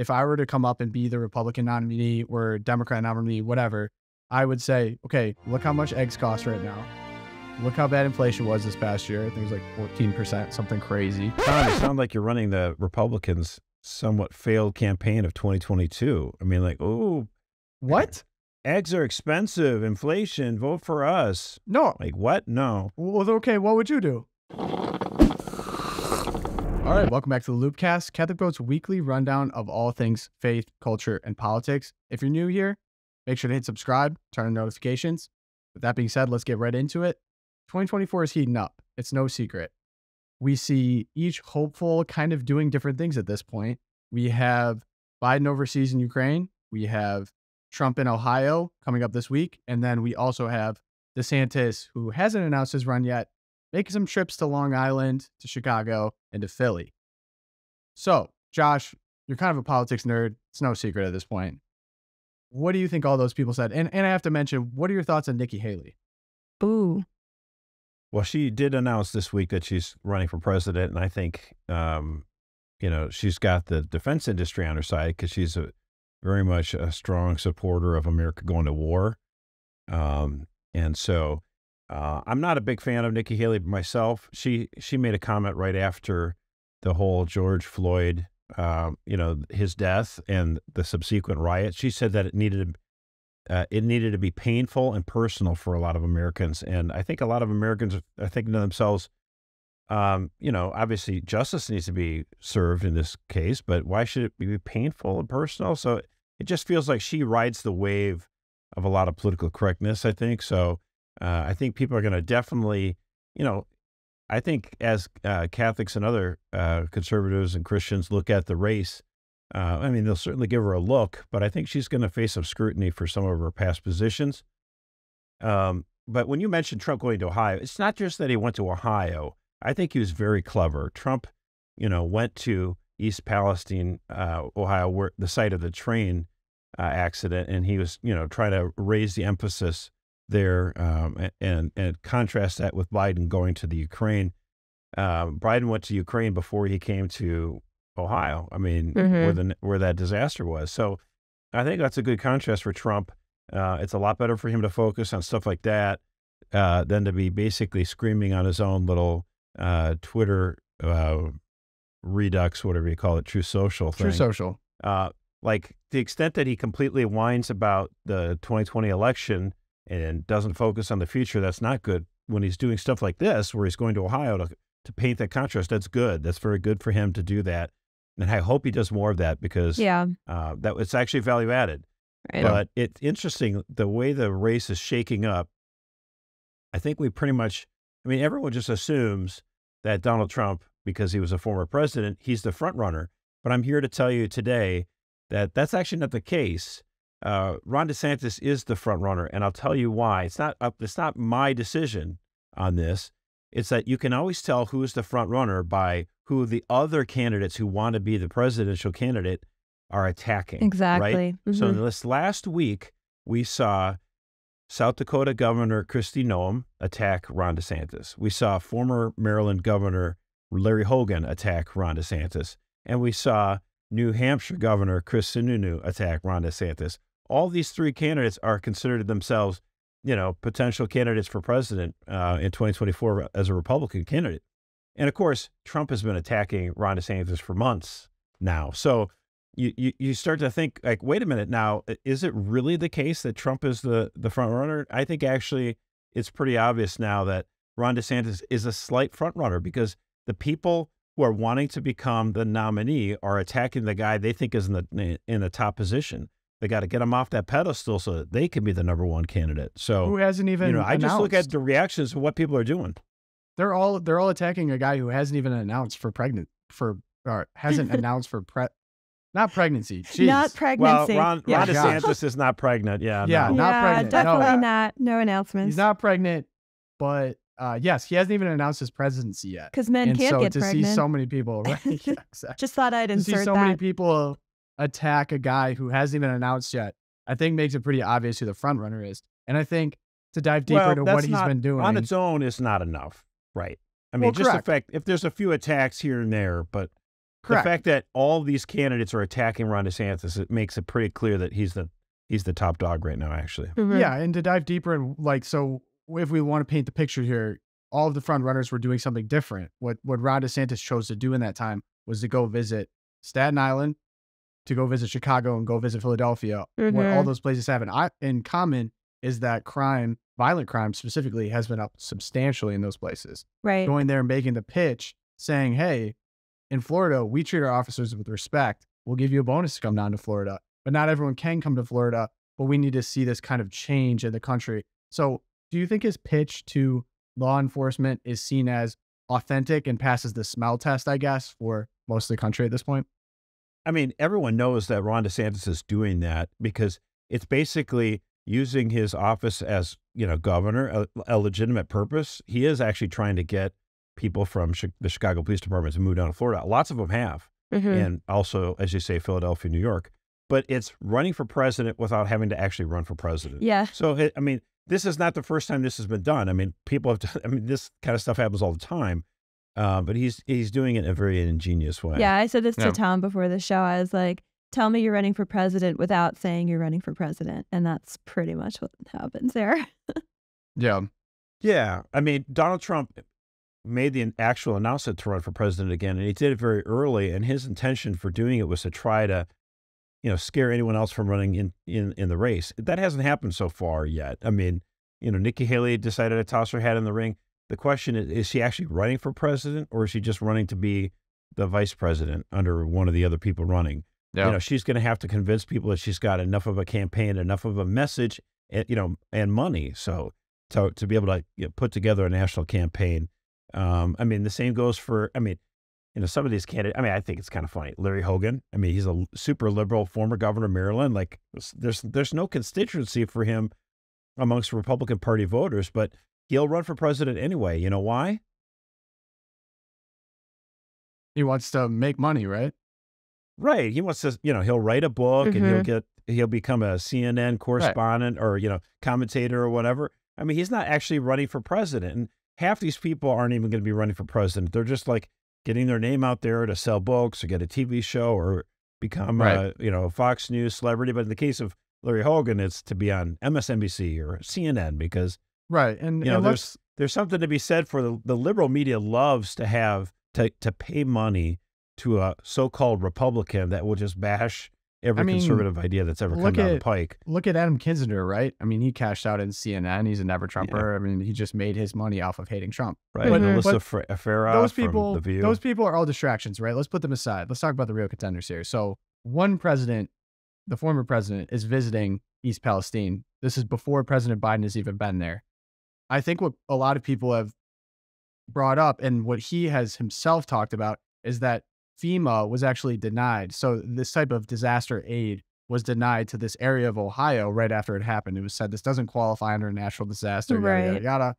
if I were to come up and be the Republican nominee or Democrat nominee, whatever, I would say, okay, look how much eggs cost right now. Look how bad inflation was this past year. I think it was like 14%, something crazy. Tom, you sound like you're running the Republicans' somewhat failed campaign of 2022. I mean, like, oh, What? eggs are expensive, inflation, vote for us. No. Like, what? No. Well, okay, what would you do? All right, welcome back to the Loopcast, Catholic Vote's weekly rundown of all things faith, culture, and politics. If you're new here, make sure to hit subscribe, turn on notifications. With that being said, let's get right into it. 2024 is heating up. It's no secret. We see each hopeful kind of doing different things at this point. We have Biden overseas in Ukraine. We have Trump in Ohio coming up this week. And then we also have DeSantis, who hasn't announced his run yet, making some trips to Long Island, to Chicago, and to Philly. So, Josh, you're kind of a politics nerd. It's no secret at this point. What do you think all those people said? And and I have to mention, what are your thoughts on Nikki Haley? Ooh. Well, she did announce this week that she's running for president, and I think, um, you know, she's got the defense industry on her side because she's a very much a strong supporter of America going to war. Um, and so, uh, I'm not a big fan of Nikki Haley myself. She she made a comment right after the whole George Floyd, um, you know, his death and the subsequent riot. She said that it needed uh, it needed to be painful and personal for a lot of Americans. And I think a lot of Americans are thinking to themselves, um, you know, obviously justice needs to be served in this case, but why should it be painful and personal? So it just feels like she rides the wave of a lot of political correctness, I think. So uh, I think people are going to definitely, you know, I think as uh, Catholics and other uh, conservatives and Christians look at the race, uh, I mean, they'll certainly give her a look, but I think she's going to face some scrutiny for some of her past positions. Um, but when you mentioned Trump going to Ohio, it's not just that he went to Ohio. I think he was very clever. Trump, you know, went to East Palestine, uh, Ohio, where the site of the train uh, accident, and he was, you know, trying to raise the emphasis there um, and and contrast that with Biden going to the Ukraine. Um, Biden went to Ukraine before he came to Ohio. I mean, where Mhm. the where that disaster was. So I think that's a good contrast for Trump. Uh, it's a lot better for him to focus on stuff like that uh, than to be basically screaming on his own little uh, Twitter uh, redux, whatever you call it, Truth Social thing. Truth social. Uh, like the extent that he completely whines about the 2020 election and doesn't focus on the future, that's not good. When he's doing stuff like this, where he's going to Ohio to, to paint that contrast, that's good. That's very good for him to do that. And I hope he does more of that because Yeah. uh, that it's actually value added. Right. But it's interesting the way the race is shaking up. I think we pretty much, I mean, everyone just assumes that Donald Trump, because he was a former president, he's the front runner. But I'm here to tell you today that that's actually not the case. Uh, Ron DeSantis is the front runner, and I'll tell you why. It's not up, it's not my decision on this. It's that you can always tell who is the front runner by who the other candidates who want to be the presidential candidate are attacking. Right? exactly. So Mhm. this last week, we saw South Dakota Governor Kristi Noem attack Ron DeSantis. We saw former Maryland Governor Larry Hogan attack Ron DeSantis. And we saw New Hampshire Governor Chris Sununu attack Ron DeSantis. All these three candidates are considered themselves, you know, potential candidates for president uh, in 2024 as a Republican candidate. And of course, Trump has been attacking Ron DeSantis for months now. So you, you you start to think like, wait a minute now, is it really the case that Trump is the the front runner? I think actually it's pretty obvious now that Ron DeSantis is a slight front runner because the people who are wanting to become the nominee are attacking the guy they think is in the in the top position. They got to get him off that pedestal so that they can be the number one candidate. So who hasn't even you know, I just look at the reactions of what people are doing. they're all they're all attacking a guy who hasn't even announced for pregnant for or hasn't announced for pre not pregnancy. Jeez. Not Well, pregnancy. Ron, yeah. Ron Gosh. DeSantis is not pregnant. Yeah, Yeah, no. not yeah, pregnant. No. definitely not. No announcements. He's not pregnant, but uh, yes, he hasn't even announced his presidency yet. because men and can't so get to pregnant. see so many people, right? yeah, exactly. Just thought I'd to see insert so many people attack a guy who hasn't even announced yet, I think makes it pretty obvious who the front runner is. And I think to dive deeper well, into what he's not- been doing, on its own is not enough, right? I mean, Well, just correct. the fact if there's a few attacks here and there, but Correct. the fact that all these candidates are attacking Ron DeSantis, it makes it pretty clear that he's the he's the top dog right now. Actually, Mhm. Yeah, and to dive deeper and like so if we want to paint the picture here, all of the front runners were doing something different. What what Ron DeSantis chose to do in that time was to go visit Staten Island, to go visit Chicago and go visit Philadelphia. What all Mhm. those places have in, in common is that crime, violent crime specifically, has been up substantially in those places. Right. Going there and making the pitch saying, hey, in Florida, we treat our officers with respect. We'll give you a bonus to come down to Florida. But not everyone can come to Florida, but we need to see this kind of change in the country. So, do you think his pitch to law enforcement is seen as authentic and passes the smell test, I guess, for most of the country at this point? I mean, everyone knows that Ron DeSantis is doing that because it's basically using his office as you know governor a, a legitimate purpose. He is actually trying to get people from Chi- the Chicago Police Department to move down to Florida. Lots of them have. Mhm. and also, as you say, Philadelphia, New York. But it's running for president without having to actually run for president. Yeah. So, it, I mean, this is not the first time this has been done. I mean, people have done, I mean, this kind of stuff happens all the time. Uh, but he's he's doing it in a very ingenious way. Yeah. I said this Yeah. to Tom before the show. I was like, tell me you're running for president without saying you're running for president. And that's pretty much what happens there. Yeah. Yeah. I mean, Donald Trump made the actual announcement to run for president again, and he did it very early. And his intention for doing it was to try to, you know, scare anyone else from running in, in, in the race. That hasn't happened so far yet. I mean, you know, Nikki Haley decided to toss her hat in the ring. The question is, is she actually running for president or is she just running to be the vice president under one of the other people running? Yeah. You know, she's going to have to convince people that she's got enough of a campaign, enough of a message, and, you know, and money. So to to be able to you know, put together a national campaign. Um, I mean, the same goes for. I mean, you know, some of these candidates. I mean, I think it's kind of funny. Larry Hogan. I mean, he's a super liberal former governor of Maryland. Like, there's there's no constituency for him amongst Republican Party voters, but he'll run for president anyway. You know why? he wants to make money, right? Right. He wants to, you know, he'll write a book and he'll Mhm. get, he'll become a CNN correspondent or, you know, commentator or whatever. I mean, he's not actually running for president. And half these people aren't even going to be running for president. They're just like getting their name out there to sell books or get a TV show or become, Right. a, you know, a Fox News celebrity. But in the case of Larry Hogan, it's to be on MSNBC or CNN because Right. And, You know, and let's, there's something to be said for the, the liberal media loves to have to, to pay money to a so-called Republican that will just bash every I mean, conservative idea that's ever come down the pike. look at Adam Kinzinger, right? I mean, he cashed out in CNN. He's a never Trumper. I mean, he just made his money off of hating Trump. Right. But- Alyssa but Farah those people, The View. those people are all distractions, right? Let's put them aside. Let's talk about the real contenders here. So, one president, the former president, is visiting East Palestine. This is before President Biden has even been there. I think what a lot of people have brought up and what he has himself talked about is that FEMA was actually denied. So, this type of disaster aid was denied to this area of Ohio right after it happened. It was said this doesn't qualify under a natural disaster. Yada, yada, Right. yada.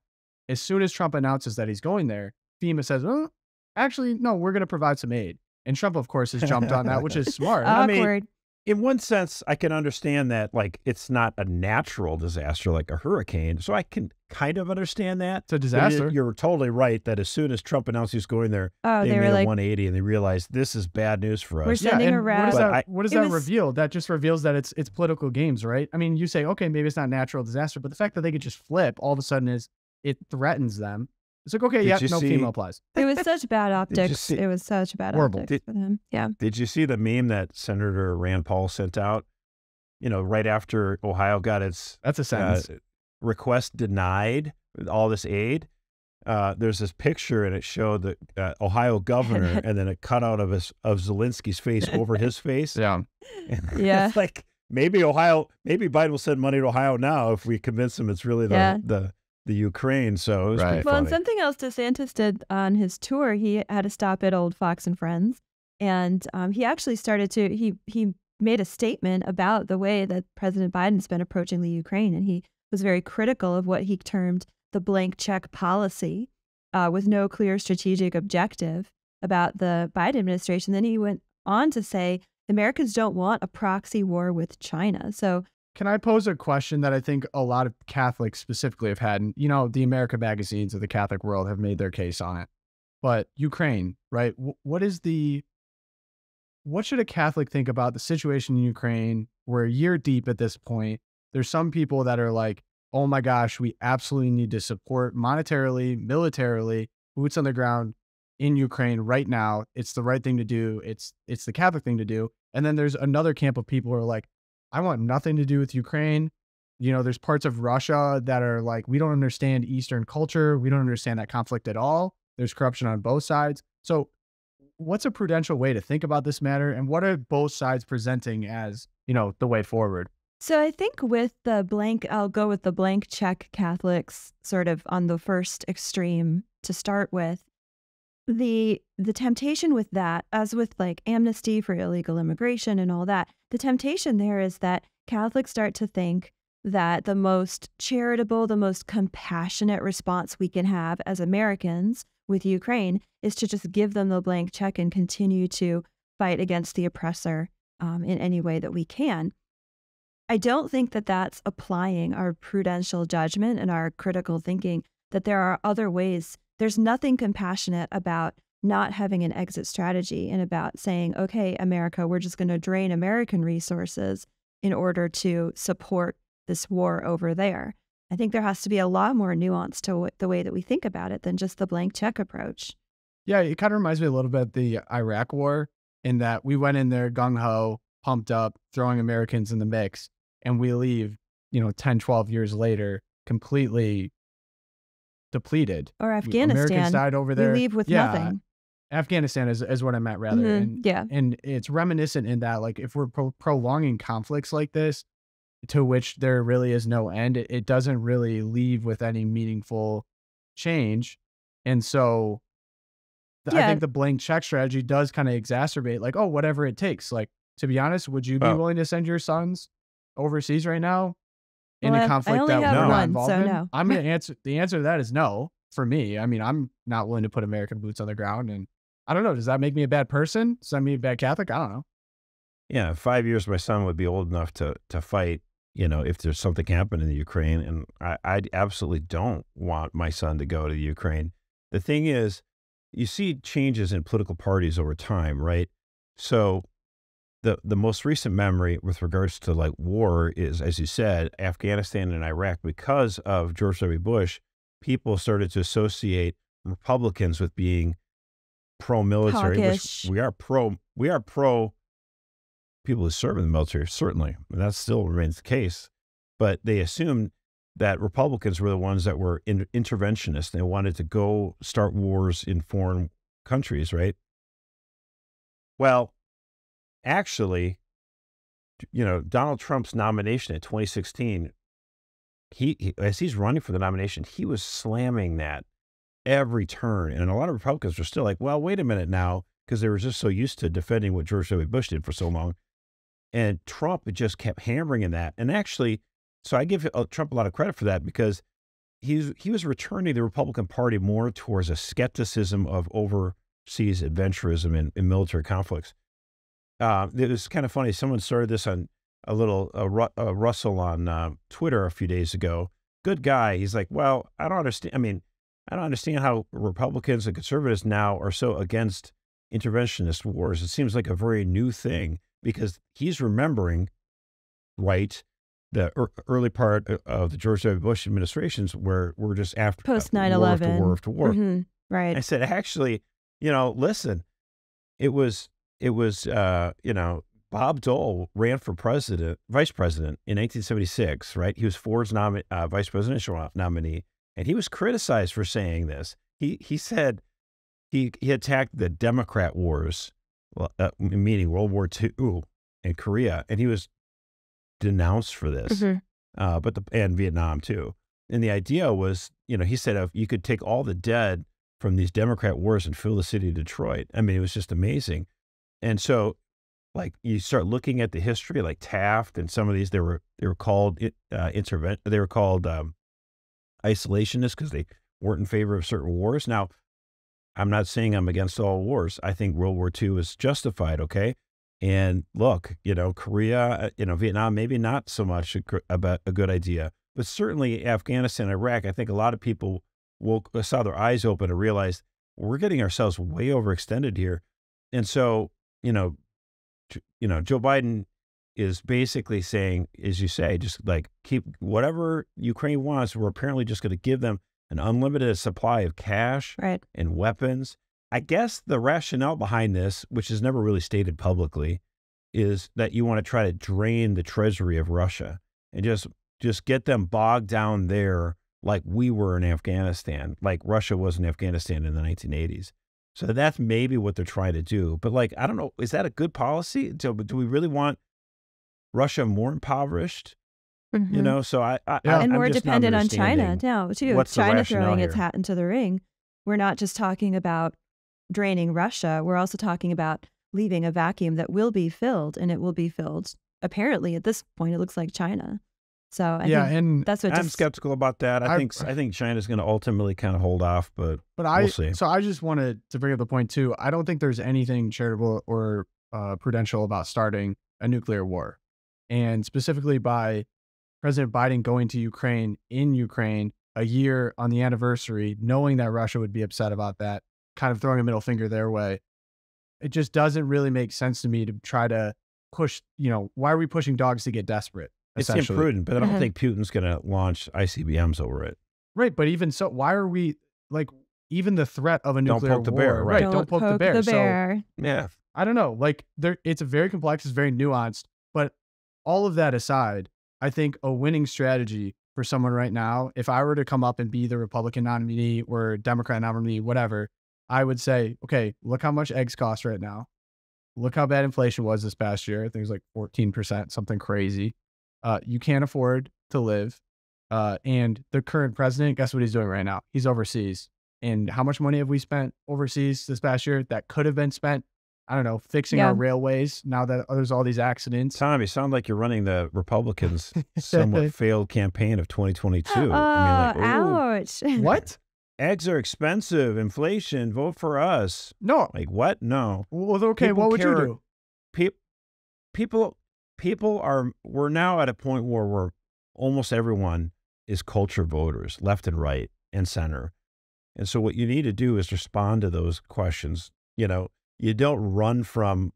As soon as Trump announces that he's going there, FEMA says, oh, actually, no, we're going to provide some aid. And Trump, of course, has jumped on that, which is smart. I mean, Awkward. In one sense, I can understand that, like, it's not a natural disaster like a hurricane. So I can kind of understand that. It's a But it- disaster. you're totally right that as soon as Trump announced he was going there, oh, they, they, made were a like, 180 and they realized this is bad news for us. We're us. sending a and what does that, I- what does that was- reveal? That just reveals that it's it's political games, right? I mean, you say, okay, maybe it's not natural disaster, but the fact that they could just flip all of a sudden is it threatens them. It's like, okay, Did yeah, you no see- FEMA applies. it was such bad optics. see- It was such bad Horrible. optics Did- with him. Yeah. Did you see the meme that Senator Rand Paul sent out? You know, right after Ohio got its That's a uh, sentence. request denied with all this aid. Uh, there's this picture and it showed the uh, Ohio governor and then a cutout of his of Zelensky's face over his face. yeah. Yeah. it's like maybe Ohio, maybe Biden will send money to Ohio now if we convince him it's really the Yeah. the, the Ukraine. So it was Right. pretty Well, and something else DeSantis did on his tour, he had to stop at Old Fox and Friends, and um, he actually started to he he made a statement about the way that President Biden's been approaching the Ukraine, and he was very critical of what he termed the blank check policy, uh, with no clear strategic objective about the Biden administration. Then he went on to say Americans don't want a proxy war with China. So Can I pose a question that I think a lot of Catholics specifically have had? And, you know, the America magazines of the Catholic world have made their case on it. But Ukraine, right? What is the what should a Catholic think about the situation in Ukraine? We're a year deep at this point. There's some people that are like, oh my gosh, we absolutely need to support monetarily, militarily, boots on the ground in Ukraine right now. It's the right thing to do. It's it's the Catholic thing to do. And then there's another camp of people who are like, I want nothing to do with Ukraine. You know, there's parts of Russia that are like, we don't understand Eastern culture. We don't understand that conflict at all. There's corruption on both sides. So what's a prudential way to think about this matter and what are both sides presenting as you know the way forward so i think with the blank i'll go with the blank check catholics sort of on the first extreme to start with the the temptation with that as with like amnesty for illegal immigration and all that the temptation there is that catholics start to think that the most charitable the most compassionate response we can have as americans with Ukraine is to just give them the blank check and continue to fight against the oppressor um, in any way that we can. I don't think that that's applying our prudential judgment and our critical thinking, that there are other ways. There's nothing compassionate about not having an exit strategy and about saying, okay, America, we're just going to drain American resources in order to support this war over there. I think there has to be a lot more nuance to the way that we think about it than just the blank check approach. Yeah, it kind of reminds me a little bit of the Iraq war in that we went in there gung ho, pumped up, throwing Americans in the mix, and we leave, you know, 10, 12 years later completely depleted. Or Afghanistan. Americans died over there. We leave with yeah, nothing. Afghanistan is, is what I meant rather. Mm-hmm. And, yeah. And it's reminiscent in that, like, if we're pro- prolonging conflicts like this, to which there really is no end. It, it doesn't really leave with any meaningful change. And so yeah. I think the blank check strategy does kind of exacerbate, like, oh, whatever it takes. Like, to be honest, would you be oh. willing to send your sons overseas right now in well, a conflict that we're not involved so in? No. I'm going to answer the answer to that is no for me. I mean, I'm not willing to put American boots on the ground. And I don't know. Does that make me a bad person? Does that make me a bad Catholic? I don't know. Yeah, five years, my son would be old enough to to fight you know, if there's something happening in the Ukraine, and I, I absolutely don't want my son to go to the Ukraine. The thing is, you see changes in political parties over time, right? So the the most recent memory with regards to like war is, as you said, Afghanistan and Iraq. Because of George W. Bush, people started to associate Republicans with being pro-military, which we are pro. We are pro people who serve in the military, certainly. that still remains the case. But they assumed that Republicans were the ones that were in, interventionists. They wanted to go start wars in foreign countries, right? Well, actually, you know, Donald Trump's nomination in 2016, he, he, as he's running for the nomination, he was slamming that every turn. And a lot of Republicans are still like, well, wait a minute now, because they were just so used to defending what George W. Bush did for so long. And Trump just kept hammering in that. And actually, so I give uh, Trump a lot of credit for that because he's he was returning the Republican Party more towards a skepticism of overseas adventurism and, and military conflicts. Uh, it was kind of funny. Someone started this on a little uh, Russell on uh, Twitter a few days ago. Good guy. He's like, well, I don't understand. I mean, I don't understand how Republicans and conservatives now are so against interventionist wars. It seems like a very new thing because he's remembering, right, the early part of the George W. Bush administrations where we're just after uh, post 9 11 war after war. Mm-hmm. Right. I said, actually, you know, listen, it was, it was, uh, you know, Bob Dole ran for president, vice president in 1976, right? He was Ford's nomi- uh, vice presidential nominee, and he was criticized for saying this. He he said he he attacked the Democrat wars uh, meaning World War II and Korea, and he was denounced for this. Mm-hmm. Uh, but the and Vietnam too. And the idea was, you know, he said if you could take all the dead from these Democrat wars and fill the city of Detroit. I mean, it was just amazing. And so, like, you start looking at the history, like Taft and some of these, they were they were called uh, intervent, they were called um, isolationists because they weren't in favor of certain wars. Now, I'm not saying I'm against all wars. I think World War II is justified, okay? And look, you know, Korea, uh, you know, Vietnam, maybe not so much a, a good idea, but certainly Afghanistan, Iraq, I think a lot of people woke, uh, saw their eyes open and realized we're getting ourselves way overextended here. And so, you know, you know, Joe Biden is basically saying, as you say, just like keep whatever Ukraine wants. We're apparently just going to give them an unlimited supply of cash Right. and weapons. I guess the rationale behind this, which is never really stated publicly, is that you want to try to drain the treasury of Russia and just just get them bogged down there like we were in Afghanistan, like Russia was in Afghanistan in the 1980s. So that's maybe what they're trying to do. But like, I don't know, is that a good policy? Do, do we really want Russia more impoverished? You Mhm. know, so I, I Yeah. And I'm we're dependent on China now too. what's China throwing its hat into the ring. We're not just talking about draining Russia. We're also talking about leaving a vacuum that will be filled, and it will be filled. Apparently, at this point, it looks like China. So I yeah, think and that's what I'm just skeptical about that. I I- think I think China's going to ultimately kind of hold off, but But I We'll see. so I just wanted to bring up the point too. I don't think there's anything charitable or uh, prudential about starting a nuclear war, and specifically by President Biden going to Ukraine in Ukraine a year on the anniversary, knowing that Russia would be upset about that, kind of throwing a middle finger their way. It just doesn't really make sense to me to try to push. You know, why are we pushing dogs to get desperate? It's imprudent. But I don't Mhm. think Putin's going to launch ICBMs over it. Right, but even so, why are we like even the threat of a Don't nuclear poke the war? bear, right. Don't, poke, the bear. the So bear. Yeah, I don't know. Like there, it's a very complex. It's very nuanced. But all of that aside, I think a winning strategy for someone right now, if I were to come up and be the Republican nominee or Democrat nominee, whatever, I would say, okay, look how much eggs cost right now. Look how bad inflation was this past year. I think it was like 14%, something crazy. Uh, you can't afford to live. Uh, and the current president, guess what he's doing right now? He's overseas. And how much money have we spent overseas this past year that could have been spent I don't know, fixing Yeah. our railways now that there's all these accidents. Tom, you sound like you're running the Republicans' somewhat failed campaign of 2022. I mean, like, Oh, ouch. What? eggs are expensive, inflation, vote for us. No. Like what? No. Well, okay, People what would you do? Pe- people people are we're now at a point where we're almost everyone is culture voters, left and right and center. And so what you need to do is respond to those questions. You know, you don't run from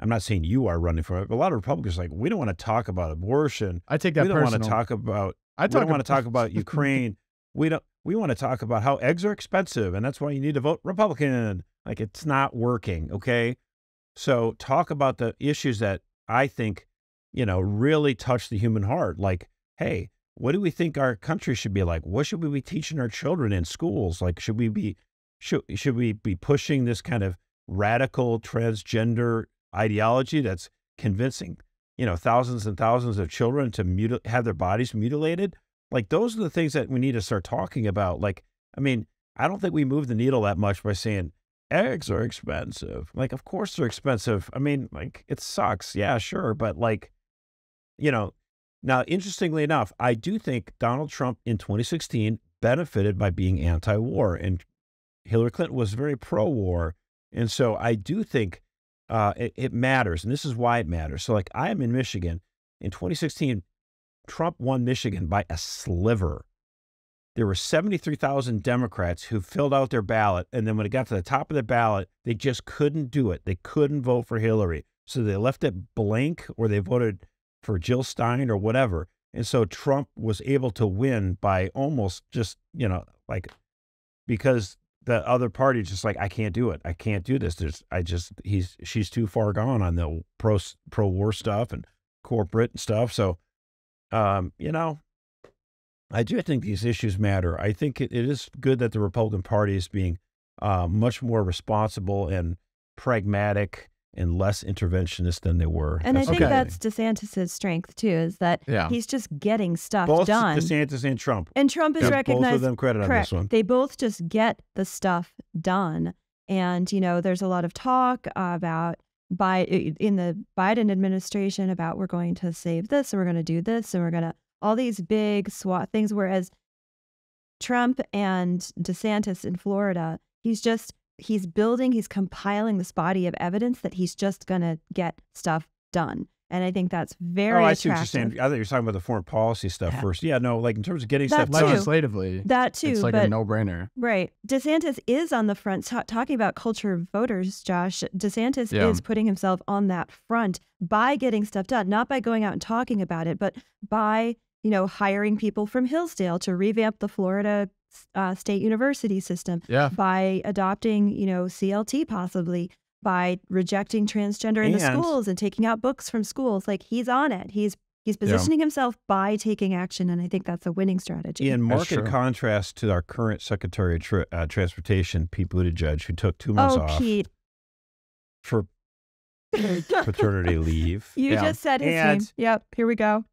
I'm not saying you are running from it, but a lot of Republicans are like, we don't want to talk about abortion. I take that we don't want to talk about I we don't want to talk about Ukraine. We don't. We want to talk about how eggs are expensive, and that's why you need to vote Republican. Like it's not working. Okay, so talk about the issues that I think you know really touch the human heart. Like, hey, what do we think our country should be like? What should we be teaching our children in schools? Like, should we be should should we be pushing this kind of radical transgender ideology that's convincing you know thousands and thousands of children to muti- have their bodies mutilated like those are the things that we need to start talking about like i mean i don't think we move the needle that much by saying eggs are expensive like of course they're expensive i mean like it sucks yeah sure but like you know now interestingly enough i do think donald trump in 2016 benefited by being anti-war and hillary clinton was very pro-war and so i do think uh, it, it matters, and this is why it matters. So, like, I am in Michigan in 2016. Trump won Michigan by a sliver. There were 73,000 Democrats who filled out their ballot, and then when it got to the top of the ballot, they just couldn't do it. They couldn't vote for Hillary, so they left it blank, or they voted for Jill Stein or whatever. And so Trump was able to win by almost just you know like because the other party just like I can't do it. I can't do this. There's I just he's she's too far gone on the pro pro war stuff and corporate and stuff. So, um, you know, I do think these issues matter. I think it, it is good that the Republican Party is being uh, much more responsible and pragmatic and less interventionist than they were. And I think Okay. that's DeSantis's strength too, is that Yeah. he's just getting stuff both done. DeSantis and Trump. and Trump is Give both recognized. of them credit on this one. They both just get the stuff done. And, you know, there's a lot of talk about by in the Biden administration about we're going to save this and we're going to do this and we're going to all these big SWAT things. Whereas Trump and DeSantis in Florida, he's just he's building, he's compiling this body of evidence that he's just going to get stuff done. And I think that's very oh, I see what you're saying. I thought you were talking about the foreign policy stuff Yeah. first. Yeah, no, like in terms of getting That stuff too. Legislatively, That too, it's like but a no-brainer. Right. DeSantis is on the front ta- talking about culture of voters, Josh. DeSantis Yeah. is putting himself on that front by getting stuff done, not by going out and talking about it, but by, you know, hiring people from Hillsdale to revamp the Florida uh, State University system, Yeah, by adopting, you know, CLT possibly, by rejecting transgender in the schools and taking out books from schools. Like he's on it. He's he's Yeah. positioning himself by taking action, and I think that's a winning strategy. In That's marked true. contrast to our current Secretary of Tra- uh, Transportation, Pete Buttigieg, who took two months oh, off Pete. for paternity leave. You Yeah. just said his And- name. Yep, here we go.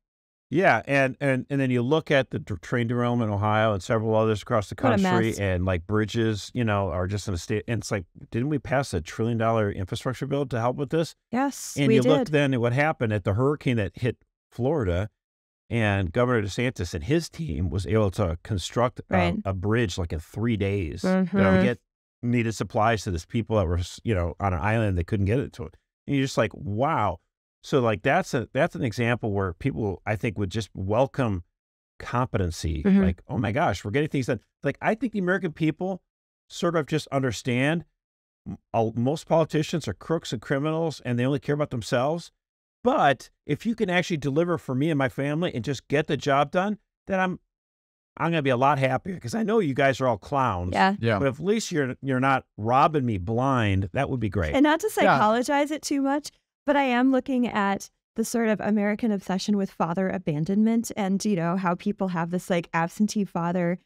Yeah, and and and then you look at the train derailment in Ohio and several others across the country, and like bridges, you know, are just in a state. And it's like, didn't we pass a trillion dollar infrastructure bill to help with this? Yes, And you did. look then at what happened at the hurricane that hit Florida, and Governor DeSantis and his team was able to construct Right. a, a bridge like in three days Mhm. to get needed supplies to this people that were you know on an island they couldn't get it to it. And you're just like, wow. So like that's a that's an example where people I think would just welcome competency. Mhm. Like, oh my gosh, we're getting things done. Like I think the American people sort of just understand all- most politicians are crooks and criminals and they only care about themselves. But if you can actually deliver for me and my family and just get the job done, then I'm I'm gonna be a lot happier because I know you guys are all clowns. Yeah. yeah. But if at least you're you're not robbing me blind, that would be great. And not to Yeah. psychologize it too much, but I am looking at the sort of American obsession with father abandonment and, you know, how people have this like absentee father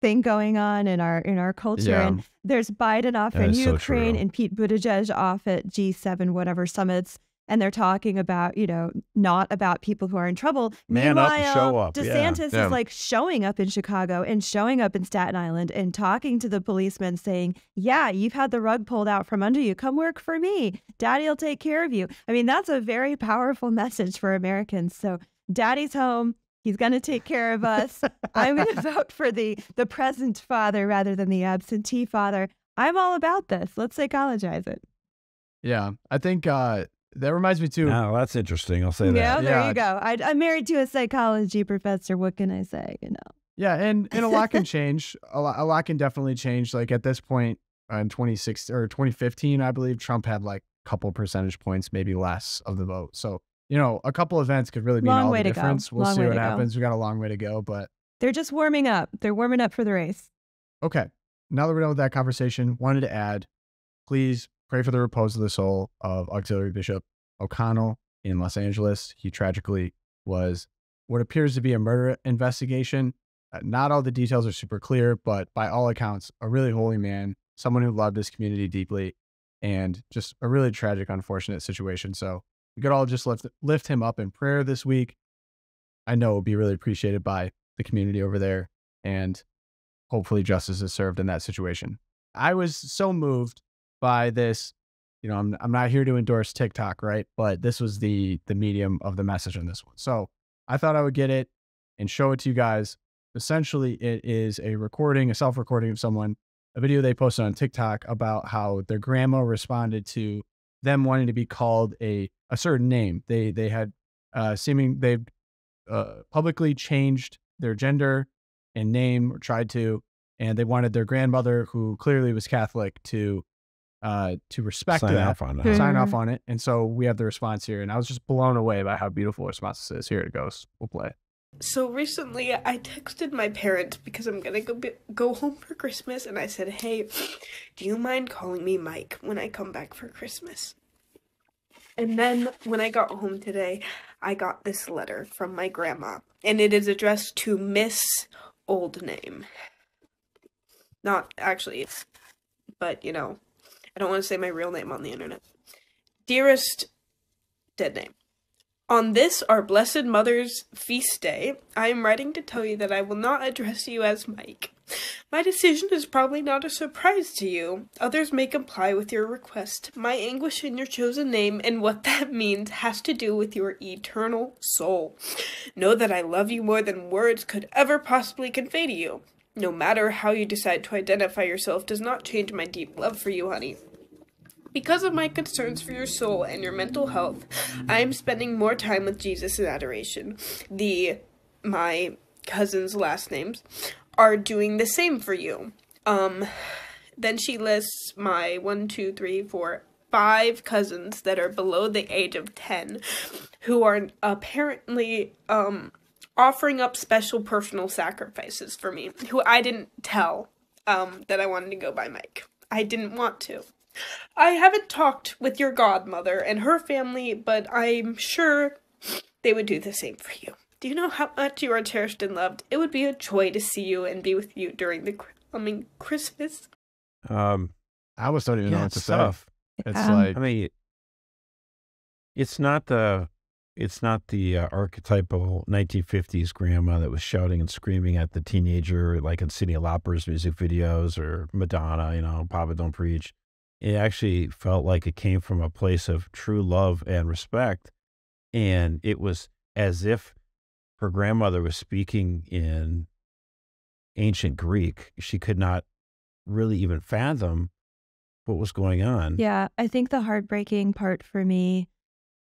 thing going on in our in our culture. Yeah. And there's Biden off That in is so Ukraine and Pete Buttigieg off at G7 whatever summits. And they're talking about, you know, not about people who are in trouble. Man Meanwhile, and show up. DeSantis Yeah. is like showing up in Chicago and showing up in Staten Island and talking to the policemen saying, Yeah, you've had the rug pulled out from under you. Come work for me. Daddy will take care of you. I mean, that's a very powerful message for Americans. So, Daddy's home. He's going to take care of us. I'm going to vote for the the present father rather than the absentee father. I'm all about this. Let's psychologize it. Yeah, I think uh, that reminds me too. Oh, that's interesting. I'll say that. Yeah, that. there Yeah. you go. I, I'm married to a psychology professor. What can I say? You know. Yeah, and and a lot can change. A lot, a lot can definitely change. Like at this point uh, in 26 or 2015, I believe Trump had like a couple percentage points, maybe less of the vote. So you know, a couple events could really mean Long all way the to go. difference. We'll Long see what to go. happens. We got a long way to go, but They're just warming up. They're warming up for the race. okay. Now that we're done with that conversation, wanted to add, please pray for the repose of the soul of Auxiliary Bishop O'Connell in Los Angeles. He tragically was what appears to be a murder investigation. Uh, not all the details are super clear, but by all accounts, a really holy man, someone who loved his community deeply, and just a really tragic, unfortunate situation. So we could all just lift lift him up in prayer this week. I know it would be really appreciated by the community over there, and hopefully justice is served in that situation. I was so moved by this. You know, I'm I'm not here to endorse TikTok, right? But this was the the medium of the message on this one. So I thought I would get it and show it to you guys. Essentially, it is a recording, a self-recording of someone, a video they posted on TikTok about how their grandma responded to them wanting to be called a a certain name. They they had uh seeming they uh publicly changed their gender and name or tried to, and they wanted their grandmother, who clearly was Catholic, to uh to respect Sign that off on Hmm. that. sign off on it. And so we have the response here. And I was just blown away by how beautiful the response is. Here it goes. We'll play. So recently, I texted my parents because I'm gonna go bi- go home for Christmas, and I said, "Hey, do you mind calling me Mike when I come back for Christmas?" And then when I got home today, I got this letter from my grandma, and it is addressed to Miss Old Name. Not actually, but you know, I don't want to say my real name on the internet. Dearest dead name. On this, our Blessed Mother's feast day, I am writing to tell you that I will not address you as Mike. My decision is probably not a surprise to you. Others may comply with your request. My anguish in your chosen name and what that means has to do with your eternal soul. Know that I love you more than words could ever possibly convey to you. No matter how you decide to identify yourself does not change my deep love for you, honey. Because of my concerns for your soul and your mental health, I am spending more time with Jesus in adoration. The my cousin's last names are doing the same for you. Um then she lists my one, two, three, four, five cousins that are below the age of 10 who are apparently um offering up special personal sacrifices for me who I didn't tell um that I wanted to go by Mike. I didn't want to. I haven't talked with your godmother and her family, but I'm sure they would do the same for you. Do you know how much you are cherished and loved? It would be a joy to see you and be with you during the coming Christmas. Um, I was don't even know yeah, what to it's say. It's Um, like I mean, it's not the it's not the uh, archetypal 1950s grandma that was shouting and screaming at the teenager like in Cyndi Lauper's music videos or Madonna, you know, Papa Don't Preach. It actually felt like it came from a place of true love and respect, and it was as if her grandmother was speaking in ancient Greek. She could not really even fathom what was going on. Yeah, I think the heartbreaking part for me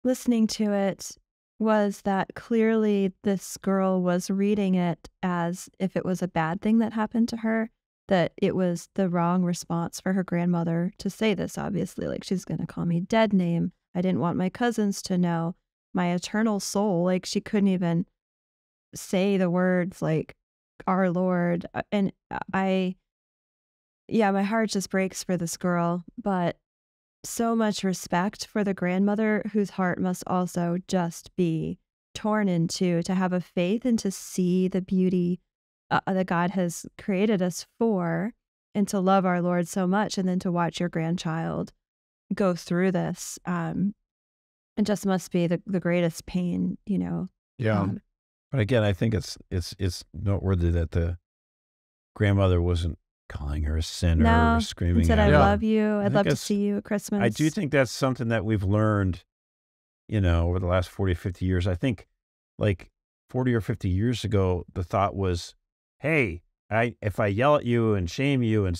listening to it was that clearly this girl was reading it as if it was a bad thing that happened to her, that it was the wrong response for her grandmother to say this, obviously. Like, she's going to call me dead name. I didn't want my cousins to know my eternal soul. Like, she couldn't even say the words like our Lord. Uh, And I, yeah, my heart just breaks for this girl, but so much respect for the grandmother whose heart must also just be torn in two to have a faith and to see the beauty uh, that God has created us for and to love our Lord so much and then to watch your grandchild go through this um it just must be the, the greatest pain you know yeah. um, But again, I think it's it's it's noteworthy that the grandmother wasn't calling her a sinner No, or screaming said at I her. Love you I'd love to see you at Christmas I do think that's something that we've learned, you know, over the last 40, 50 years. I think like 40 or 50 years ago, the thought was, hey, I if I yell at you and shame you and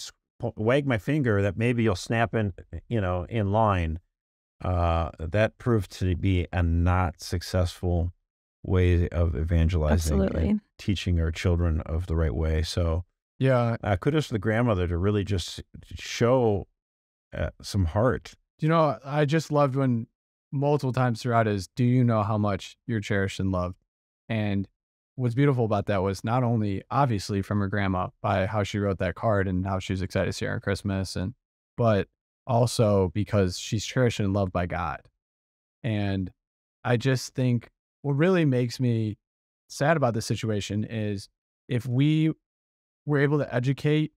wag my finger, that maybe you'll snap in, you know, in line. Uh, that proved to be a not successful way of evangelizing absolutely and teaching our children of the right way. So, Yeah. uh, kudos to the grandmother to really just show uh, some heart. You know, I just loved when multiple times throughout is, do you know how much you're cherished and loved? And what's beautiful about that was not only obviously from her grandma by how she wrote that card and how she was excited to see her on Christmas, and but also because she's cherished and loved by God. And I just think what really makes me sad about this situation is if we were able to educate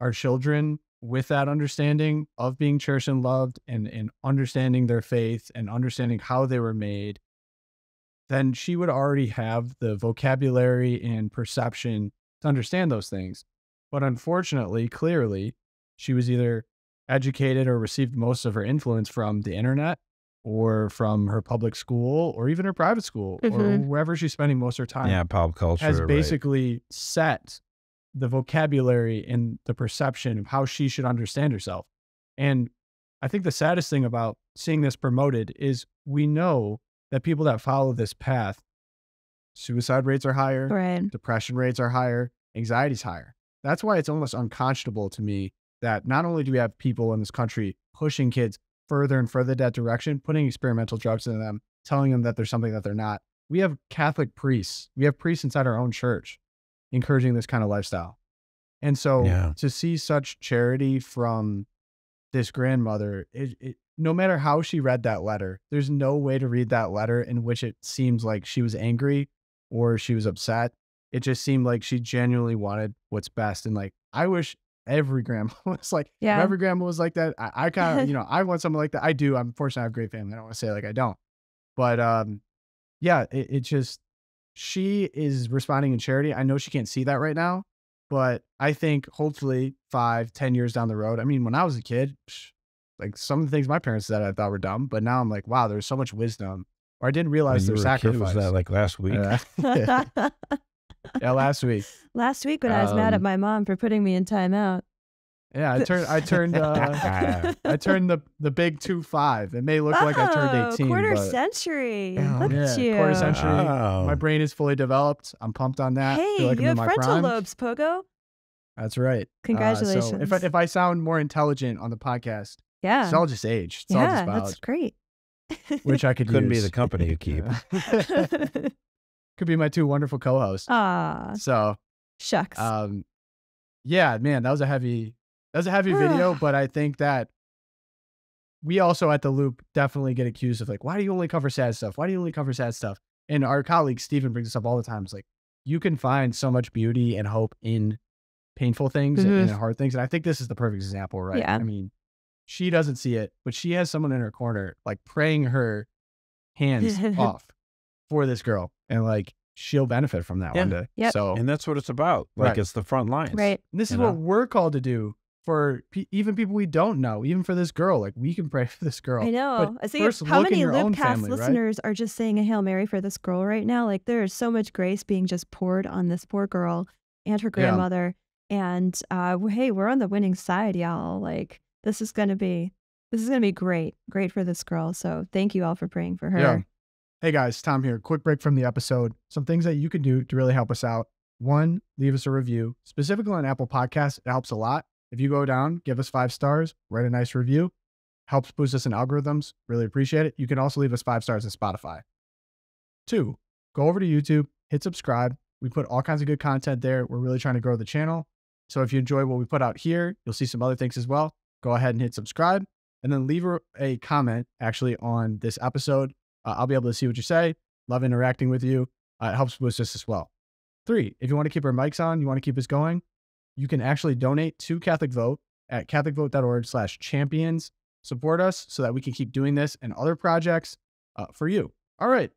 our children with that understanding of being cherished and loved and, and understanding their faith and understanding how they were made, then she would already have the vocabulary and perception to understand those things. But unfortunately, clearly, she was either educated or received most of her influence from the internet or from her public school or even her private school or Mhm. wherever she's spending most of her time Yeah, pop culture has right. basically set the vocabulary and the perception of how she should understand herself. And I think the saddest thing about seeing this promoted is we know that people that follow this path, suicide rates are higher, right depression rates are higher, anxiety's higher. That's why it's almost unconscionable to me that not only do we have people in this country pushing kids further and further that direction, putting experimental drugs into them, telling them that there's something that they're not. We have Catholic priests, we have priests inside our own church encouraging this kind of lifestyle. And so Yeah. to see such charity from this grandmother, it, it, no matter how she read that letter, there's no way to read that letter in which it seems like she was angry or she was upset. It just seemed like she genuinely wanted what's best. And like, I wish every grandma was like, if Yeah. every grandma was like that. I, I kind of, you know, I want something like that. I do. I'm fortunate I have a great family. I don't want to say like I don't. But um, yeah, it, it just, she is responding in charity. I know she can't see that right now, but I think hopefully five, ten years down the road. I mean, when I was a kid, like some of the things my parents said I thought were dumb, but now I'm like, wow, there's so much wisdom. Or I didn't realize their were a kid, sacrifice. was that like last week? yeah. yeah, last week. Last week when I was mad at Um, my mom for putting me in timeout. Yeah, I turned. I turned. Uh, I turned the the big two five. It may look like I turned Oh, eighteen, quarter but century. Yeah, Look yeah, at you. quarter century. Oh. my brain is fully developed. I'm pumped on that. Hey, Feel like I'm you in have my frontal prime. lobes, Pogo. That's right. Uh, so Congratulations. if I, if I sound more intelligent on the podcast, Yeah. it's all just age. It's all yeah, just that's biology, great. which I could Couldn't be the company you keep. could be my two wonderful co-hosts. Ah, So, shucks. um, yeah, man, that was a heavy, that was a heavy video, but I think that we also at the loop definitely get accused of like, why do you only cover sad stuff? Why do you only cover sad stuff? And our colleague Stephen brings this up all the time. It's like you can find so much beauty and hope in painful things and, and mm-hmm. hard things. And I think this is the perfect example, right? Yeah. I mean, she doesn't see it, but she has someone in her corner like praying her hands off for this girl, and like she'll benefit from that Yeah. one day. Yep. So And that's what it's about. Like Right. it's the front lines. right. and this is you what we're called to do for pe- even people we don't know, even for this girl. Like we can pray for this girl. I know. But I think first how many Loopcast family, right? listeners are just saying a Hail Mary for this girl right now? Like there is so much grace being just poured on this poor girl and her Yeah. grandmother. And uh, hey, we're on the winning side, y'all. Like this is gonna be this is gonna be great. Great for this girl. So thank you all for praying for her. Yeah. Hey guys, Tom here. Quick break from the episode. Some things that you can do to really help us out. One, leave us a review, specifically on Apple Podcasts. It helps a lot. If you go down, give us five stars, write a nice review, helps boost us in algorithms. Really appreciate it. You can also leave us five stars on Spotify. Two, go over to YouTube, hit subscribe. We put all kinds of good content there. We're really trying to grow the channel. So if you enjoy what we put out here, you'll see some other things as well. Go ahead and hit subscribe and then leave a, comment actually on this episode. Uh, I'll be able to see what you say. Love interacting with you. Uh, it helps boost us as well. Three, if you want to keep our mics on, you want to keep us going, you can actually donate to Catholic Vote at catholicvote.org slash champions. Support us so that we can keep doing this and other projects uh, for you. All right.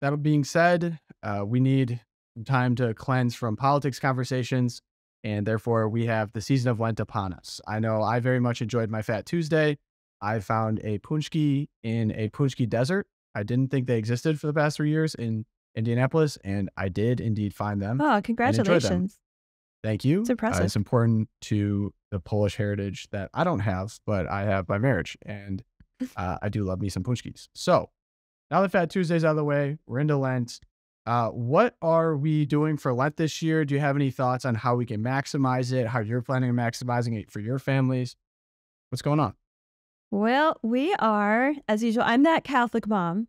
That being said, uh, we need time to cleanse from politics conversations, and therefore we have the season of Lent upon us. I know I very much enjoyed my Fat Tuesday. I found a paczki in a paczki desert. I didn't think they existed for the past three years in Indianapolis, and I did indeed find them. Oh, congratulations. Thank you. It's Uh, it's important to the Polish heritage that I don't have, but I have by marriage, and uh, I do love me some paczkis. So now that Fat Tuesday's out of the way, we're into Lent. Uh, what are we doing for Lent this year? Do you have any thoughts on how we can maximize it? How you're planning on maximizing it for your families? What's going on? Well, we are, as usual, I'm that Catholic mom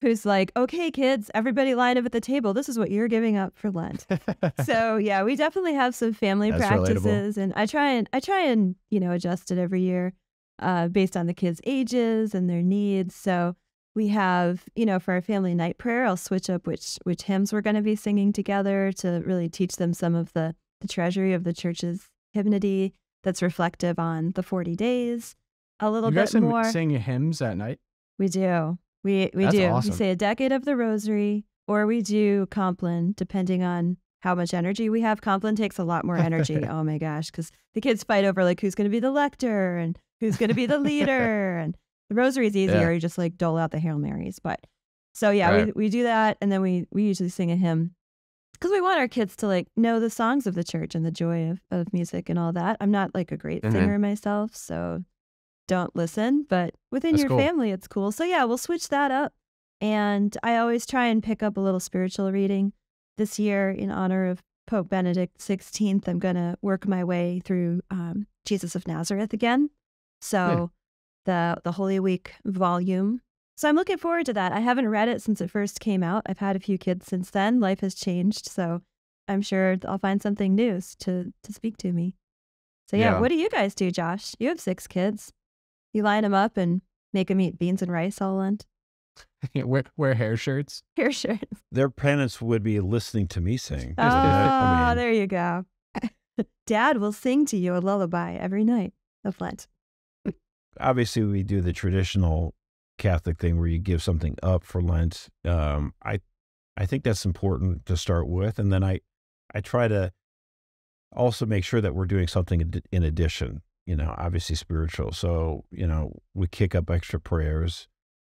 who's like, okay, kids, everybody line up at the table. This is what you're giving up for Lent. so yeah, we definitely have some family That's relatable. practices, and I try and I try and you know adjust it every year, uh, based on the kids' ages and their needs. So we have you know for our family night prayer, I'll switch up which which hymns we're going to be singing together to really teach them some of the the treasury of the church's hymnody that's reflective on the forty days. A little you guys bit more. sing hymns at night? We do. We we That's do. awesome. We say a decade of the rosary, or we do Compline, depending on how much energy we have. Compline takes a lot more energy. oh my gosh, because the kids fight over like who's going to be the lector and who's going to be the leader, and the rosary is easier. Yeah. You just like dole out the hail marys. But so yeah, Right. we we do that, and then we we usually sing a hymn because we want our kids to like know the songs of the church and the joy of of music and all that. I'm not like a great Mhm. singer myself, so don't listen, but within That's your cool. family, it's cool. So yeah, we'll switch that up. And I always try and pick up a little spiritual reading. This year, in honor of Pope Benedict XVI, I'm going to work my way through um, Jesus of Nazareth again. So the the Holy Week volume. So I'm looking forward to that. I haven't read it since it first came out. I've had a few kids since then. Life has changed, so I'm sure I'll find something new to to speak to me. So yeah, Yeah. what do you guys do, Josh? You have six kids. You line them up and make them eat beans and rice all Lent. wear, wear hair shirts. Hair shirts. Their parents would be listening to me sing. Oh, I mean, there you go. Dad will sing to you a lullaby every night of Lent. obviously we do the traditional Catholic thing where you give something up for Lent. Um, I I think that's important to start with, and then I I try to also make sure that we're doing something in- in addition. You know, obviously spiritual. So you know, we kick up extra prayers,